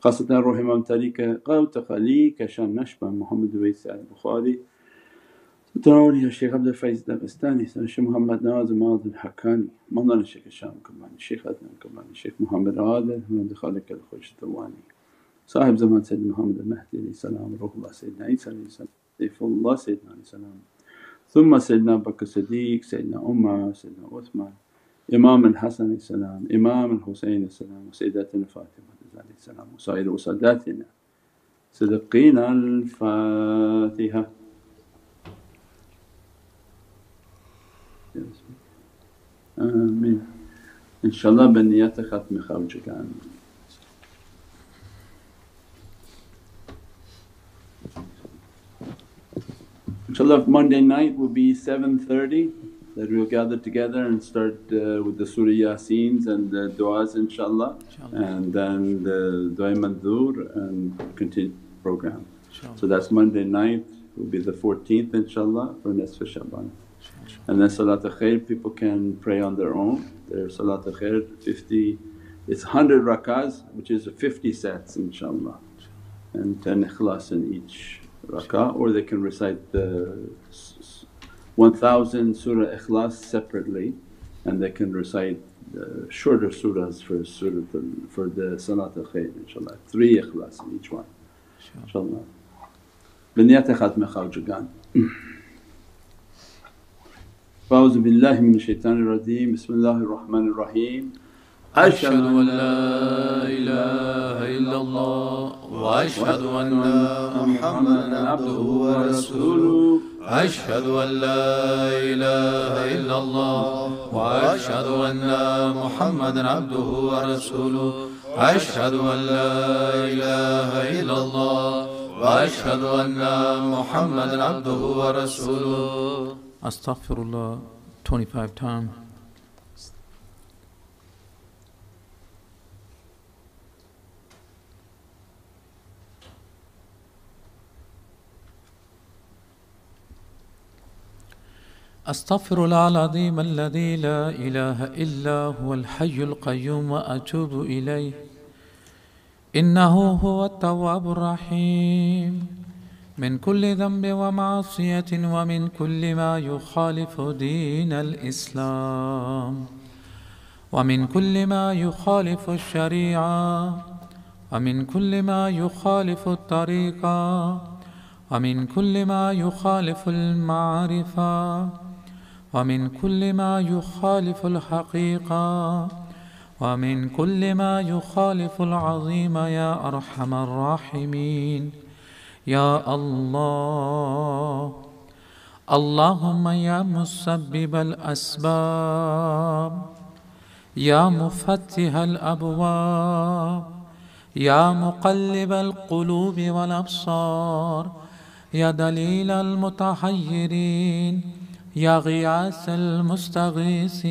خاصة روح إمام طريقة قوت خلي كشان نشبة محمد ويس البخاري. تراولي الشيخ عبد الفايز الدغستاني الشيخ محمد ناظم عادل الحكاني مولانا الشيخ الشام الكباني الشيخ عدنان الكباني الشيخ محمد عادل محمد خالق الخوش الثواني صاحب زمان سيدنا محمد المهدي عليه السلام روح الله سيدنا عيسى عليه السلام سيف الله سيدنا عليه السلام. ثم سيدنا أبو بكر الصديق سيدنا عمر سيدنا عثمان إمام الحسن عليه السلام إمام الحسين عليه السلام وسيداتنا فاطمة عليه السلام وسائر وساداتنا صدقينا الفاتحة. آمين. إن شاء الله بنيات ختم خوجك آمين. Inshallah Monday night will be 7.30 that we'll gather together and start uh, with the Surah Yaseens and the du'as inshaAllah and then the du'a mandhur and continue program. So that's Monday night will be the 14th inshaAllah for Nisf Shaban. And then Salatul Khair people can pray on their own, their Salatul Khair 50 it's 100 rakahs which is 50 sets inshaAllah and 10 ikhlas in each rakah or they can recite the 1000 Surah Ikhlas separately and they can recite the shorter surahs for surah for the Salat al Khair inshaAllah, three ikhlas in each one inshaAllah. بنيات ختم خواجگان أعوذ بالله من الشيطان الرجيم بسم الله الرحمن الرحيم أشهد أن لا إله إلا الله وأشهد أن محمدا عبده ورسوله. أشهد أن لا إله إلا الله وأشهد أن محمدا عبده ورسوله. أشهد أن لا إله إلا الله وأشهد أن محمدا عبده ورسوله. Astaghfirullah 25 times. أستغفر الله العظيم الذي لا إله إلا هو الحي القيوم وأتوب إليه. إنه هو التواب الرحيم. من كل ذنب ومعصية ومن كل ما يخالف دين الإسلام. ومن كل ما يخالف الشريعة. ومن كل ما يخالف الطريقة. ومن كل ما يخالف المعرفة. ومن كل ما يخالف الحقيقة ومن كل ما يخالف العظيم يا أرحم الراحمين. يا الله اللهم يا مسبب الأسباب يا مفتح الأبواب يا مقلب القلوب والأبصار يا دليل المتحيرين. يا غياث المستغيثين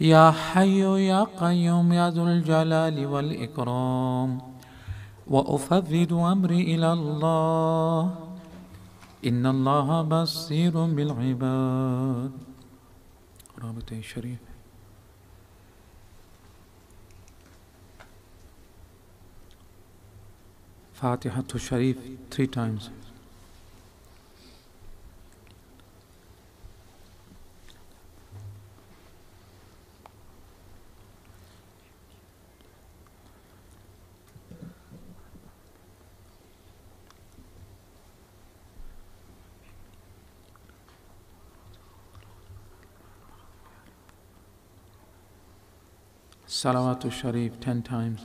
يا حي يا قيوم يا ذو الجلال والإكرام. وأفوض أمري إلى الله إن الله بصير بالعباد. رابط الشريف فاتحة الشريف three times. Salawatu Sharif ten times.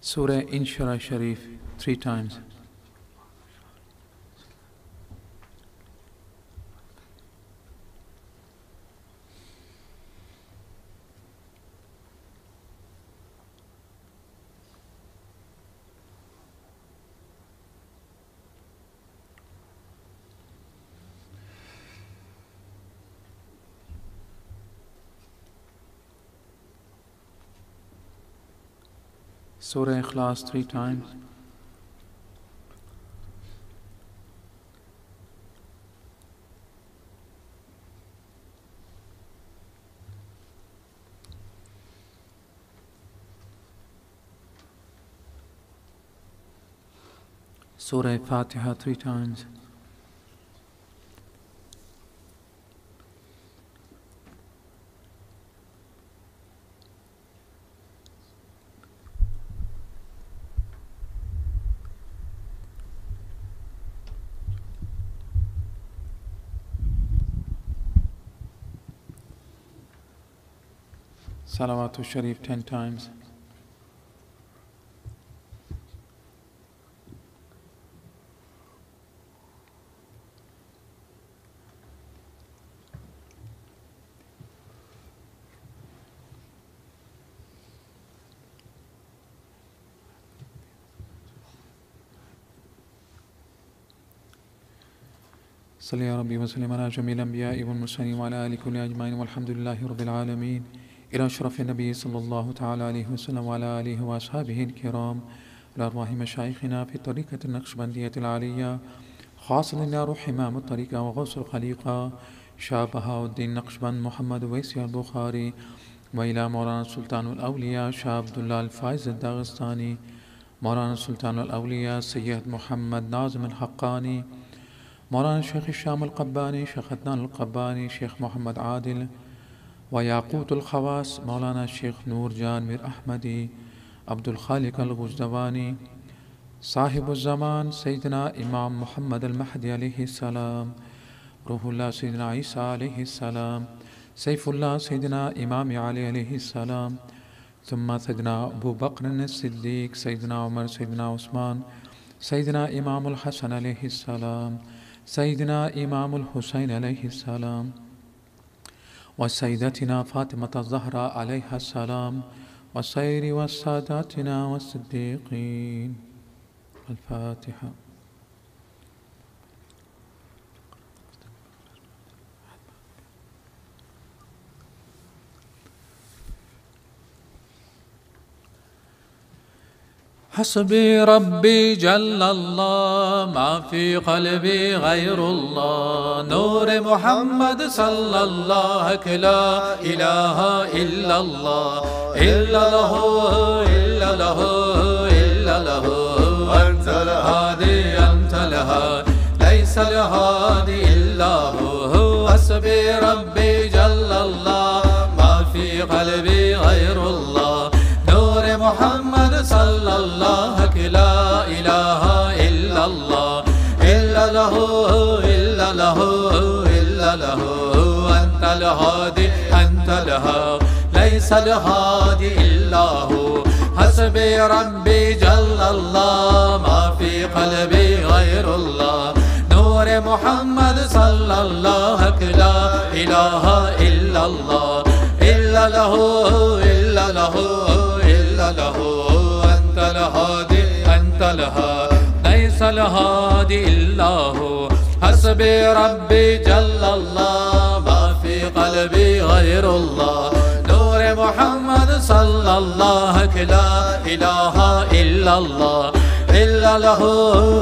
Surah Inshara Sharif three times. Surah Ikhlas three times. Surah Fatiha three times. Salawatu Sharif ten times. صل يا ربي وسلم على جميع الأنبياء والمرسلين وعلى آل كل أجمعين والحمد لله رب العالمين إلى أشرف النبي صلى الله تعالى عليه وسلم وعلى آله وأصحابه الكرام إلى أرواح مشايخنا في طريقة النقشبندية العالية خاصة إلى روح إمام الطريقة وغوث الخليقة شاه بهاء الدين نقشبند محمد ويسي البخاري وإلى مولانا سلطان الأولياء شاه عبد الله الفايز الداغستاني مولانا سلطان الأولياء سيد محمد ناظم الحقاني مولانا الشيخ الشام القباني شيخ عدنان القباني شيخ محمد عادل وياقوت الخواص مولانا الشيخ نور جان مير أحمدي عبد الخالق الغزدواني صاحب الزمان سيدنا إمام محمد المهدي عليه السلام روح الله سيدنا عيسى عليه السلام سيف الله سيدنا إمام علي عليه السلام ثم سيدنا أبو بكر الصديق سيدنا عمر سيدنا عثمان سيدنا إمام الحسن عليه السلام سيدنا إمام الحسين عليه السلام۔ وسيدتنا فاطمة الزهراء عليها السلام والسير والساداتنا والصديقين الفاتحة حسبي ربي جل الله ما في قلبي غير الله. نور محمد صلى الله لا إله إلا الله. إلا له إلا له إلا له. أنت الهادي أنت الهادي ليس الهادي إلا هو. حسبي ربي جل ليس الهادي إلا هو حسبي ربي جل الله ما في قلبي غير الله. نور محمد صلى الله لا إله إلا الله. إلا له إلا له إلا له. أنت الهادي أنت الهادي. ليس الهادي إلا هو حسبي ربي جل الله ما في قلبي غير الله. محمد صلى الله لا إله إلا الله. إلا له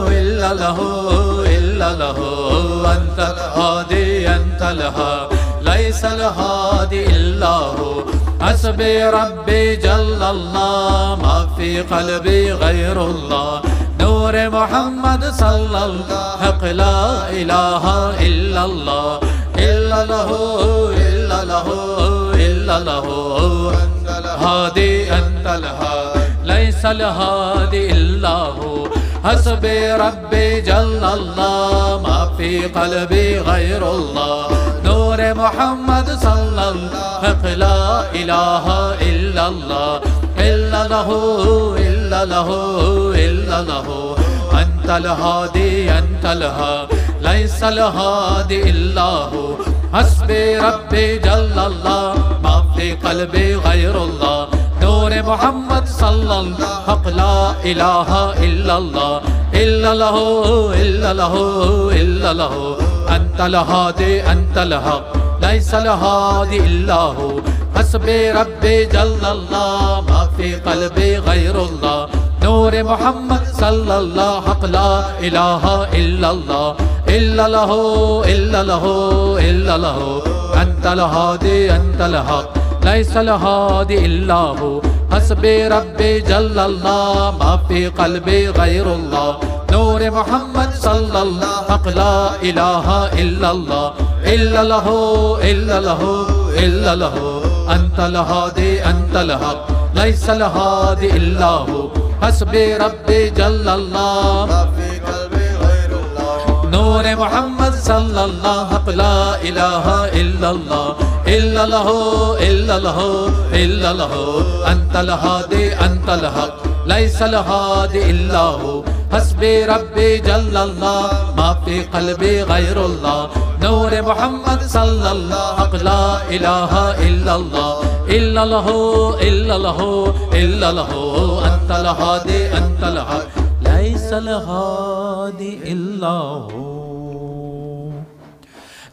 إلا له إلا له. أنت الهادي أنت الهادي. ليس الهادي إلا هو. حسبي ربي جل الله. ما في قلبي غير الله. نور محمد صلى الله لا إله إلا الله. إلا له إلا له. إلا له هادي أنت الهادي ليس الهادي إلا هو حسبي ربي جل الله ما في قلبي غير الله نور محمد صلى الله لا إله إلا الله إلا له إلا له إلا له أنت الهادي أنت الهادي ليس الهادي إلا هو حسب رب جل اللہ، ما فی قلب غیر اللہ۔ نور محمد صلی اللہ، حق لا الہ الا اللہ۔ الا لہو الا لہو الا لہو انت الہادی انت الحق۔ لیس الہادی الا ہو۔ حسب رب جل اللہ، ما فی قلب غیر اللہ۔ نور محمد صلى الله حق لا إله إلا الله إلا له إلا له إلا له. أنت الهادي أنت الحق ليس الهادي إلا هو. حسبي ربي جل الله ما في قلبي غير الله. نور محمد صلى الله حق لا إله إلا الله إلا له إلا له إلا له. أنت الهادي أنت الحق ليس الهادي إلا هو. حسب رب جل اللہ۔ نور محمد صلی اللہ حق لا الہ الا اللہ۔ الا اللہ الا اللہ الا اللہ۔ انت الہادی، انت الحق۔ ليس الهادي إلا هو. حسبي ربي جل الله. ما في قلبي غير الله. نور محمد صلى الله. لا إله إلا الله. إلا له إلا له إلا له. أنت الهادي أنت الحق ليس الهادي إلا هو.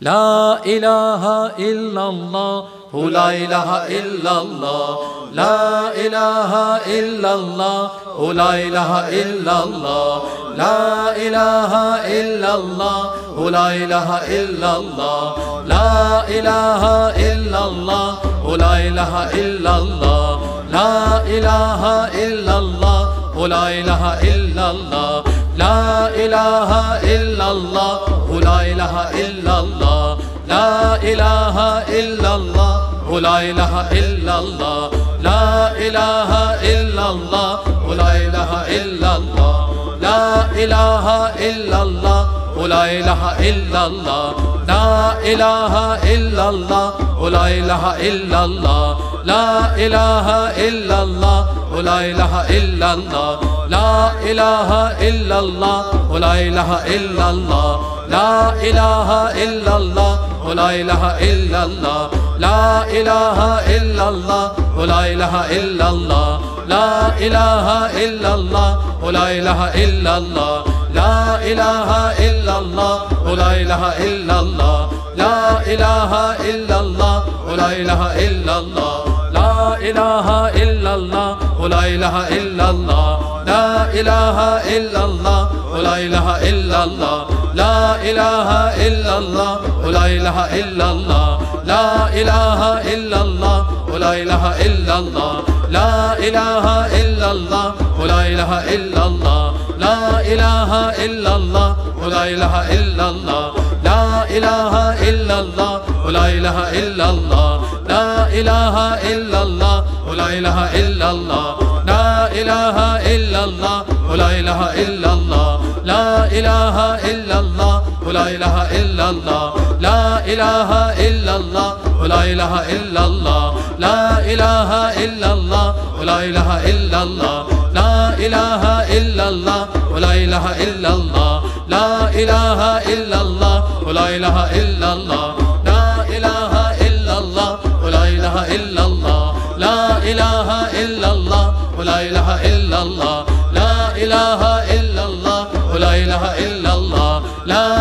لا إله إلا الله. هو لا إله إلا الله لا إله إلا الله هو لا إله إلا الله لا إله إلا الله هو لا إله إلا الله لا إله إلا الله هو لا إله إلا الله لا إله إلا الله هو لا إله إلا الله لا إله إلا الله هو لا إله إلا الله لا إله إلا الله هو لا إله إلا الله. لا إله إلا الله. هو لا إله إلا الله. لا إله إلا الله. هو لا إله إلا الله لا إله إلا الله هو لا إله إلا الله لا إله إلا الله هو لا إله إلا الله لا إله إلا الله هو لا إله إلا الله لا إله إلا الله هو لا إله إلا الله لا إله إلا الله هو لا إله إلا الله لا إله إلا الله هو لا إله إلا الله لا إله إلا الله هو لا إله إلا الله لا إله إلا الله هو لا إله إلا الله لا إله إلا الله هو لا إله إلا الله لا إله إلا الله ولا إله إلا الله لا إله إلا الله ولا إله إلا الله لا إله إلا الله ولا إله إلا الله لا إله إلا الله ولا إله إلا الله لا إله إلا الله ولا إله إلا الله لا إله إلا الله ولا إله إلا الله لا إله إلا الله ولا إله إلا الله لا إله إلا الله ولا إله إلا الله لا إله إلا الله ولا إله إلا الله لا إله إلا الله ولا إله إلا الله لا إله إلا الله ولا إله إلا الله لا إله إلا الله ولا إله إلا الله لا إله إلا الله ولا إله إلا الله لا إله إلا الله ولا إله إلا الله لا إله إلا الله ولا إله إلا الله لا إله إلا الله ولا إله إلا الله لا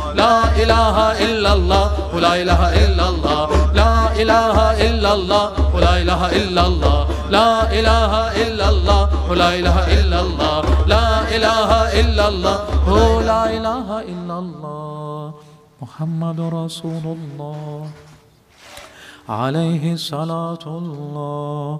لا إله إلا الله ولا إله إلا الله لا إله إلا الله ولا إله إلا الله لا إله إلا الله ولا إله إلا الله لا إله إلا الله لا إله إلا الله محمد رسول الله عليه صلاة الله.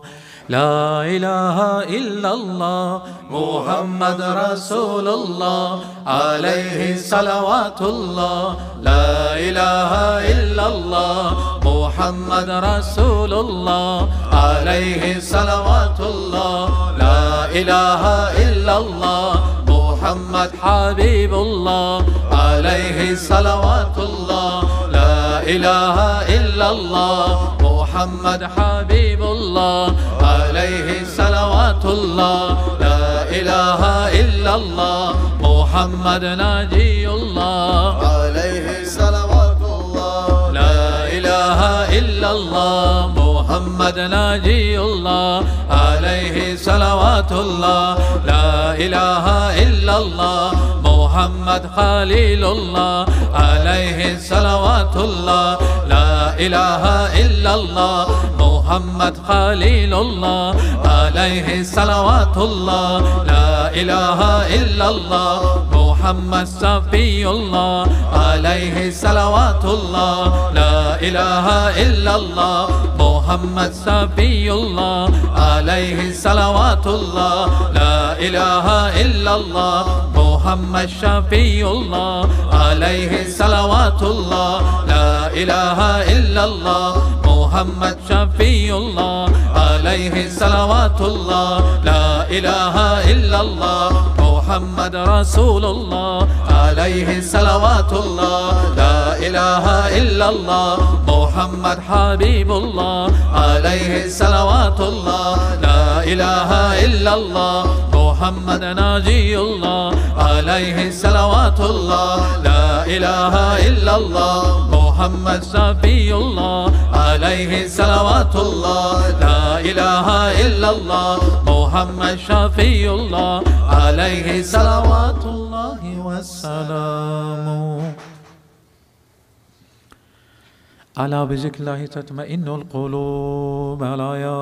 لا إله إلا الله محمد رسول الله عليه صلوات الله لا إله إلا الله محمد رسول الله عليه صلوات الله لا إله إلا الله محمد حبيب الله عليه صلوات الله لا إله إلا الله محمد حبيب الله. عليه صلوات الله. لا إله إلا الله. محمد ناجي الله. عليه صلوات الله. لا إله إلا الله. محمد ناجي الله. عليه صلوات الله لا إله إلا الله. محمد خليل الله عليه صلوات الله لا إله إلا الله. محمد خليل الله عليه صلوات الله لا إله إلا الله. محمد صفي الله عليه صلوات الله لا إله إلا الله. محمد صفي الله عليه صلوات الله لا إله إلا الله. محمد شفي الله عليه صلوات الله لا إله إلا الله. محمد شفي الله عليه صلوات الله لا إله إلا الله. محمد رسول الله عليه صلوات الله لا إله إلا الله. محمد حبيب الله عليه صلوات الله لا إله إلا الله محمد ناجي الله عليه صلوات الله. لا إله إلا الله محمد صفي الله عليه صلوات الله. لا إله إلا الله محمد شفي الله عليه صلوات الله والسلام. ألا بذكر الله تطمئن القلوب ألا يا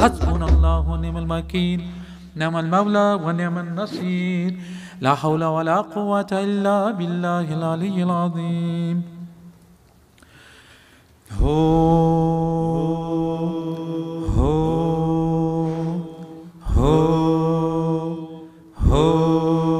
حسبنا الله ونعم الوكيل. نعم المولى ونعم النصير. لا حول ولا قوة إلا بالله العلي العظيم. هو هو هو هو.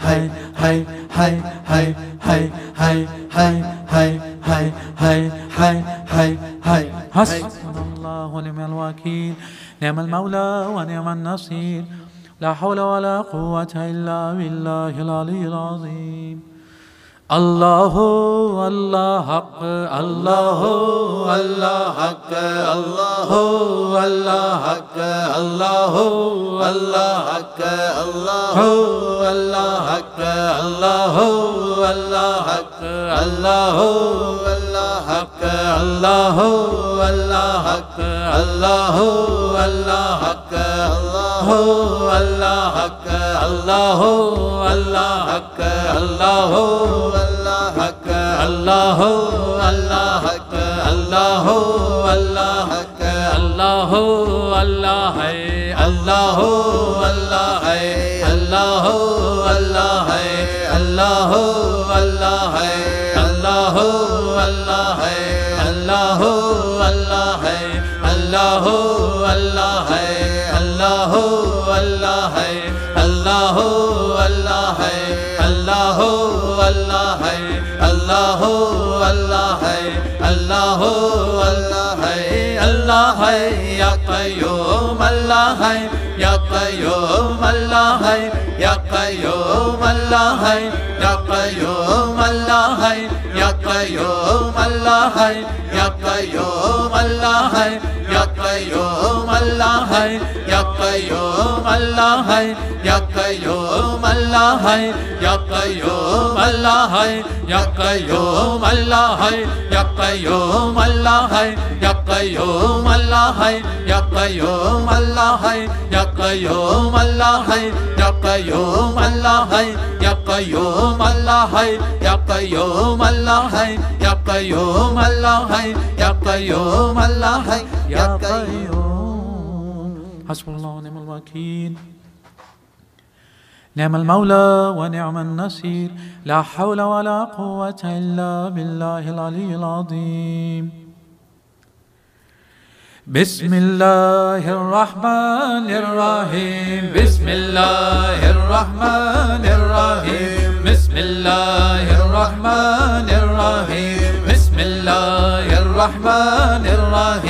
هاي هاي هاي هاي هاي هاي هاي هاي هاي هاي هاي هاي هاي حسبنا الله ونعم الوكيل نعم المولى ونعم النصير لا حول ولا قوة إلا بالله العلي العظيم اللہ ہو، اللہ حق، اللہ ہو، اللہ حق، اللہ ہو، اللہ حق، اللہ ہو، اللہ حق، اللہ ہو، اللہ حق، اللہ ہو، اللہ حق، اللہ ہو، اللہ حق، اللہ ہو، اللہ حق، اللہ ہو، اللہ حق، اللہ ہو اللہ حق اللہ ہو اللہ حق اللہ ہو اللہ حق اللہ ہو اللہ حق اللہ ہو اللہ حق اللہ ہو اللہ ہے اللہ ہو اللہ ہے اللہ ہو اللہ ہے اللہ ہو اللہ ہے اللہ ہو اللہ ہے اللہ ہو اللہ ہے اللہ ہو اللہ ہے اللہ ہو اللہ ہے اللہ ہو اللہ ہے اللہ ہو اللہ ہے اللہ ہے یا قیوم اللہ ہے یا قیوم اللہ ہے یا قیوم اللہ ہے یا قیوم اللہ ہے یا قیوم اللہ ہے یا قیوم اللہ ہے قیوم اللہ ہے یا قیوم اللہ ہے یا قیوم اللہ ہے یا قیوم اللہ ہے یا قیوم اللہ ہے یا قیوم اللہ ہے یا قیوم اللہ ہے یا قیوم اللہ ہے یا قیوم اللہ ہے یا قیوم اللہ ہے یا قیوم اللہ ہے یا قیوم اللہ ہے یا قیوم اللہ ہے یا قیوم اللہ ہے یا خير حسب الله ونعم الوكيل. نعم المولى ونعم النصير. لا حول ولا قوة إلا بالله العلي العظيم. بسم الله الرحمن الرحيم. بسم الله الرحمن الرحيم. بسم الله الرحمن الرحيم. بسم الله الرحمن الرحيم.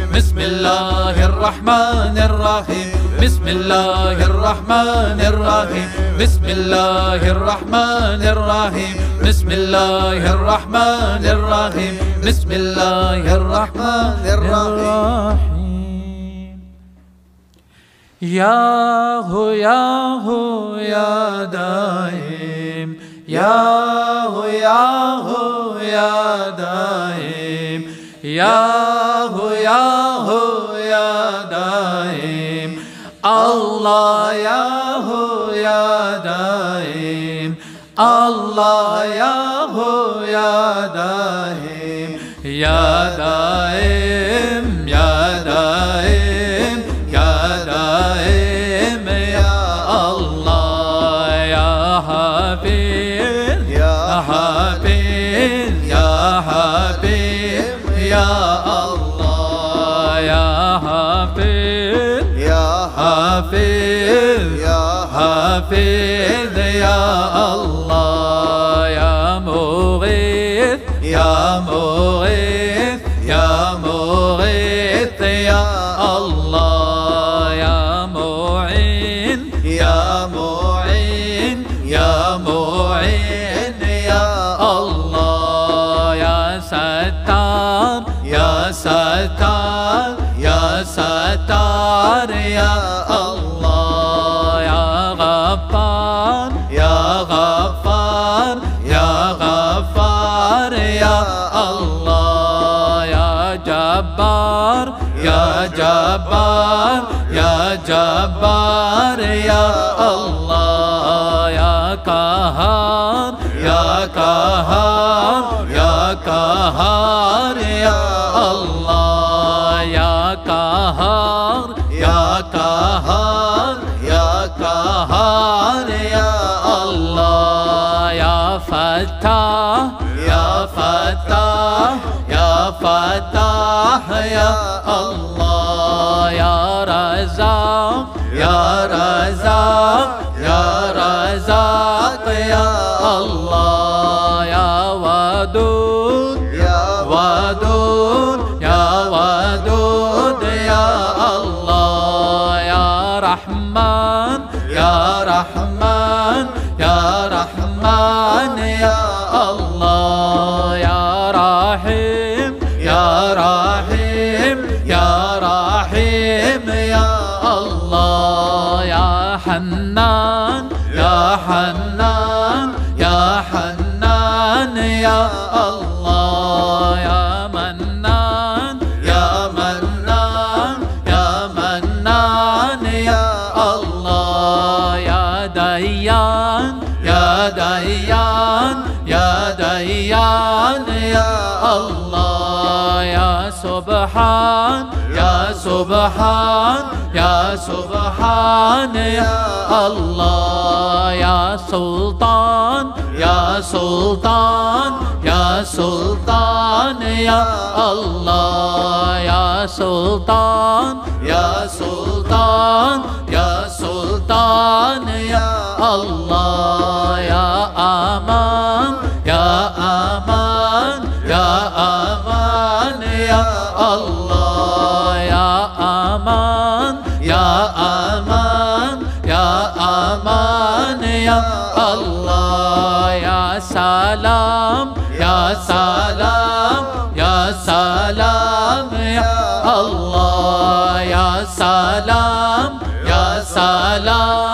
بسم الله الرحمن الرحيم. بسم الله الرحمن الرحيم. بسم الله الرحمن الرحيم. بسم الله الرحمن الرحيم. بسم الله الرحمن الرحيم. يا هو يا هو يا دائم يا هو يا هو يا دائم Yahu Yahu Ya Daim Allah Yahu Ya Daim Allah Yahu Ya Daim Ya Daim جبار يا الله يا قهار يا قهار يا قهار يا الله قهار يا قهار يا قهار يا الله يا فتاح يا فتاح يا فتاح يا الله يا يا رزاق يا رزاق يا الله يا ودود. سبحان يا سبحان يا سبحان يا الله يا سلطان يا سلطان يا سلطان يا الله يا سلطان يا سلطان يا سلطان يا الله يا أمان يا أمان Allah ya aman ya aman ya aman ya Allah ya salam ya salam ya salam ya Allah ya salam ya salam.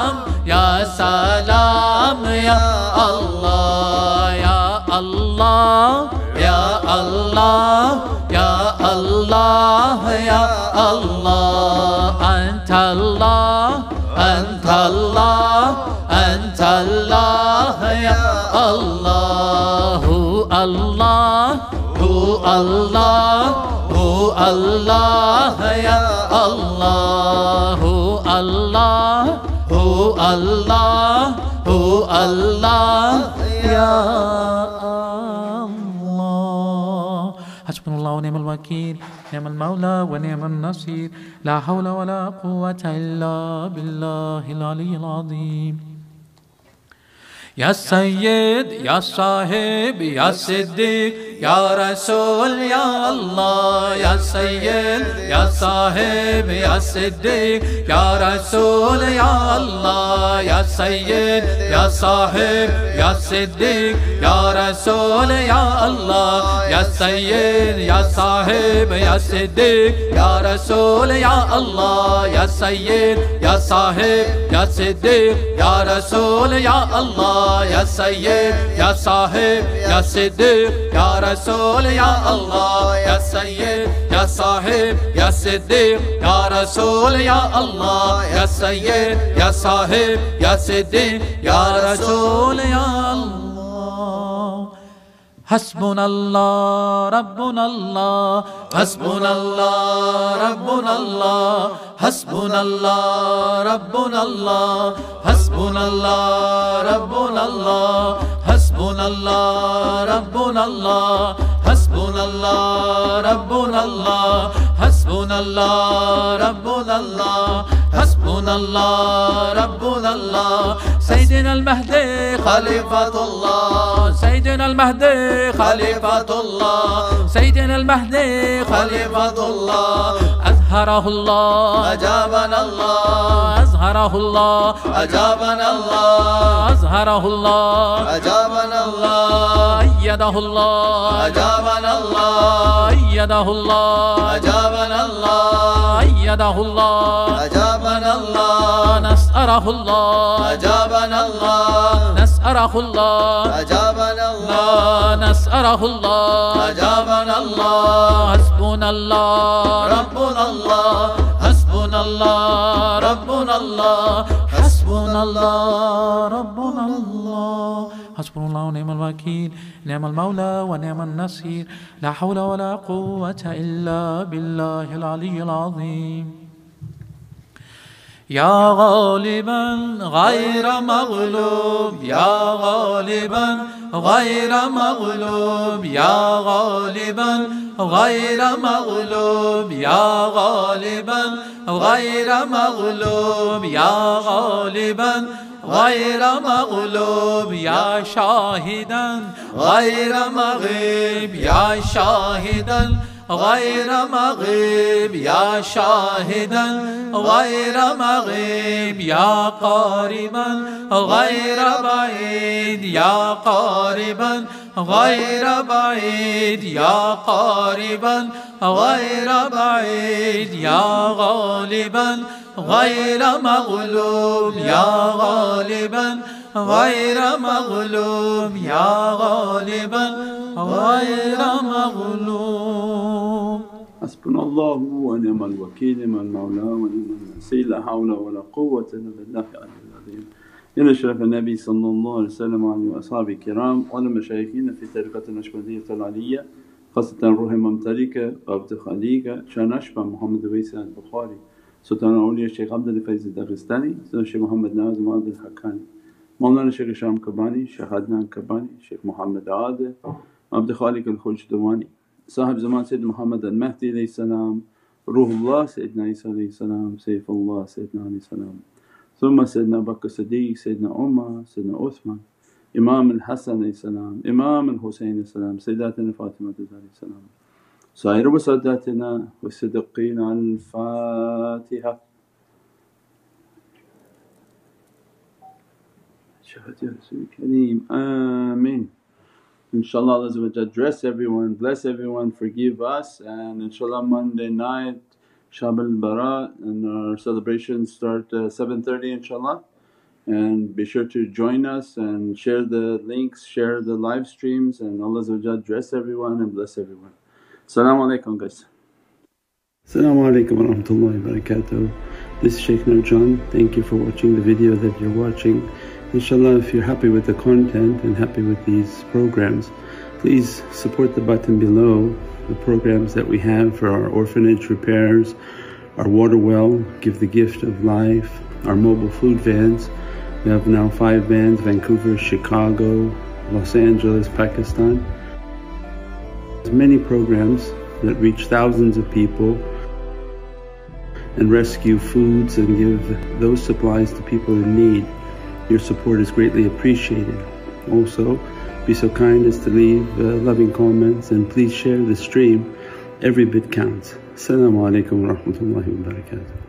الله يا الله. أنت الله أنت الله أنت الله يا الله. الله هو الله هو الله يا الله. الله هو الله هو الله يا الله. حسبنا الله ونعم الوكيل. نعم المولى ونعم النصير. لا حول ولا قوة إلا بالله العلي العظيم. یا سید، یا صاحب، یا صدیق، یا رسول، یا اللہ، یا سید، یا صاحب، یا صدیق، یا رسول، یا اللہ، یا سید، یا صاحب، یا صدیق، یا رسول، یا اللہ، یا سید، یا صاحب، یا صدیق، یا رسول، یا اللہ، یا سید، یا صاحب یا صدیق، یا رسول، یا اللہ، یا سید، یا صاحب، یا صدیق، یا رسول، یا اللہ، یا سید، یا صاحب، یا صدیق، یا رسول، یا اللہ، یا سید، یا صاحب، یا صدیق، یا رسول، یا اللہ. حسبنا الله ربنا الله. حسبنا الله ربنا الله. حسبنا الله ربنا الله. حسبنا الله ربنا الله. حسبنا الله ربنا الله حسبنا الله ربنا الله حسبنا الله ربنا الله حسبنا الله ربنا الله. سيدنا المهدي خليفة الله سيدنا المهدي خليفة الله. سيدنا المهدي خليفة الله. أزهره الله أجابنا الله. أزهره الله. أجابنا الله. أزهره الله. أجابنا الله. أيده الله. أجابنا الله. أيده الله. أجابنا الله. أيده الله. أجابنا الله. نسأره الله. أجابنا الله. نسأره الله. أجابنا الله. نسأره الله. أجابنا الله. حسبنا الله. ربنا الله. الله ربنا الله حسبنا الله ربنا الله حسبنا الله ونعم الوكيل نعم المولى ونعم النصير لا حول ولا قوة إلا بالله العلي العظيم يا غالبا غير مغلوب يا غالبا غير مغلوب يا غالبا غير مغلوب يا غالبا غير مغلوب يا غالبا غير مغلوب يا شاهدا غير مغيب يا شاهدا غير مغيب يا شاهدا غير مغيب يا قاربا غير بعيد يا قاربا غير بعيد يا قاربا غير بعيد يا غالبا غير مغلوب يا غالبا غير مغلوب يا غالبا غير مغلوب. حسبنا الله ونعم الوكيل نعم المولى ونعم النصير لا حول ولا قوة إلا بالله العلي العظيم. إلى شرف النبي صلى الله عليه وسلم وعلى وأصحابه الكرام وعلى مشايخنا في طريقة النشبندية العلية خاصة روح ممتلكة وعبد خليقة شانشبة محمد ويسى البخاري. سلطان الأولياء الشيخ عبد الفيز الدغستاني الشيخ محمد ناز معاذ الحكاني. مولانا الشيخ هشام كباني الشيخ عدنان كباني الشيخ محمد عادل. عبد الخالق الخلجدواني صاحب زمان سيد محمد المهدي عليه السلام. روح الله سيدنا عيسى عليه السلام سيف الله سيدنا عليه السلام. ثم سيدنا بكر الصديق سيدنا عمر سيدنا عثمان. إمام الحسن عليه السلام إمام الحسين عليه السلام سيداتنا فاطمة عليه السلام. سائر وساداتنا والصديقين الفاتحة. شهد يا رسول الكريم آمين Inshallah Allah dress everyone, bless everyone, forgive us and inshallah Monday night Shab al Barat and our celebrations start uh, 7.30 inshallah and be sure to join us and share the links, share the live streams and Allah dress everyone and bless everyone. Salaamu Alaikum guys. Salaamu Alaikum wa rahmatullahi wa barakatuh. This is Shaykh Nurjan, thank you for watching the video that you're watching. Inshallah if you're happy with the content and happy with these programs please support the button below the programs that we have for our orphanage repairs, our water well, give the gift of life, our mobile food vans. We have now five vans Vancouver, Chicago, Los Angeles, Pakistan. There's many programs that reach thousands of people and rescue foods and give those supplies to people in need. Your support is greatly appreciated. Also, be so kind as to leave uh, loving comments and please share the stream. Every bit counts. Assalamu alaikum wa rahmatullahi wa barakatuh.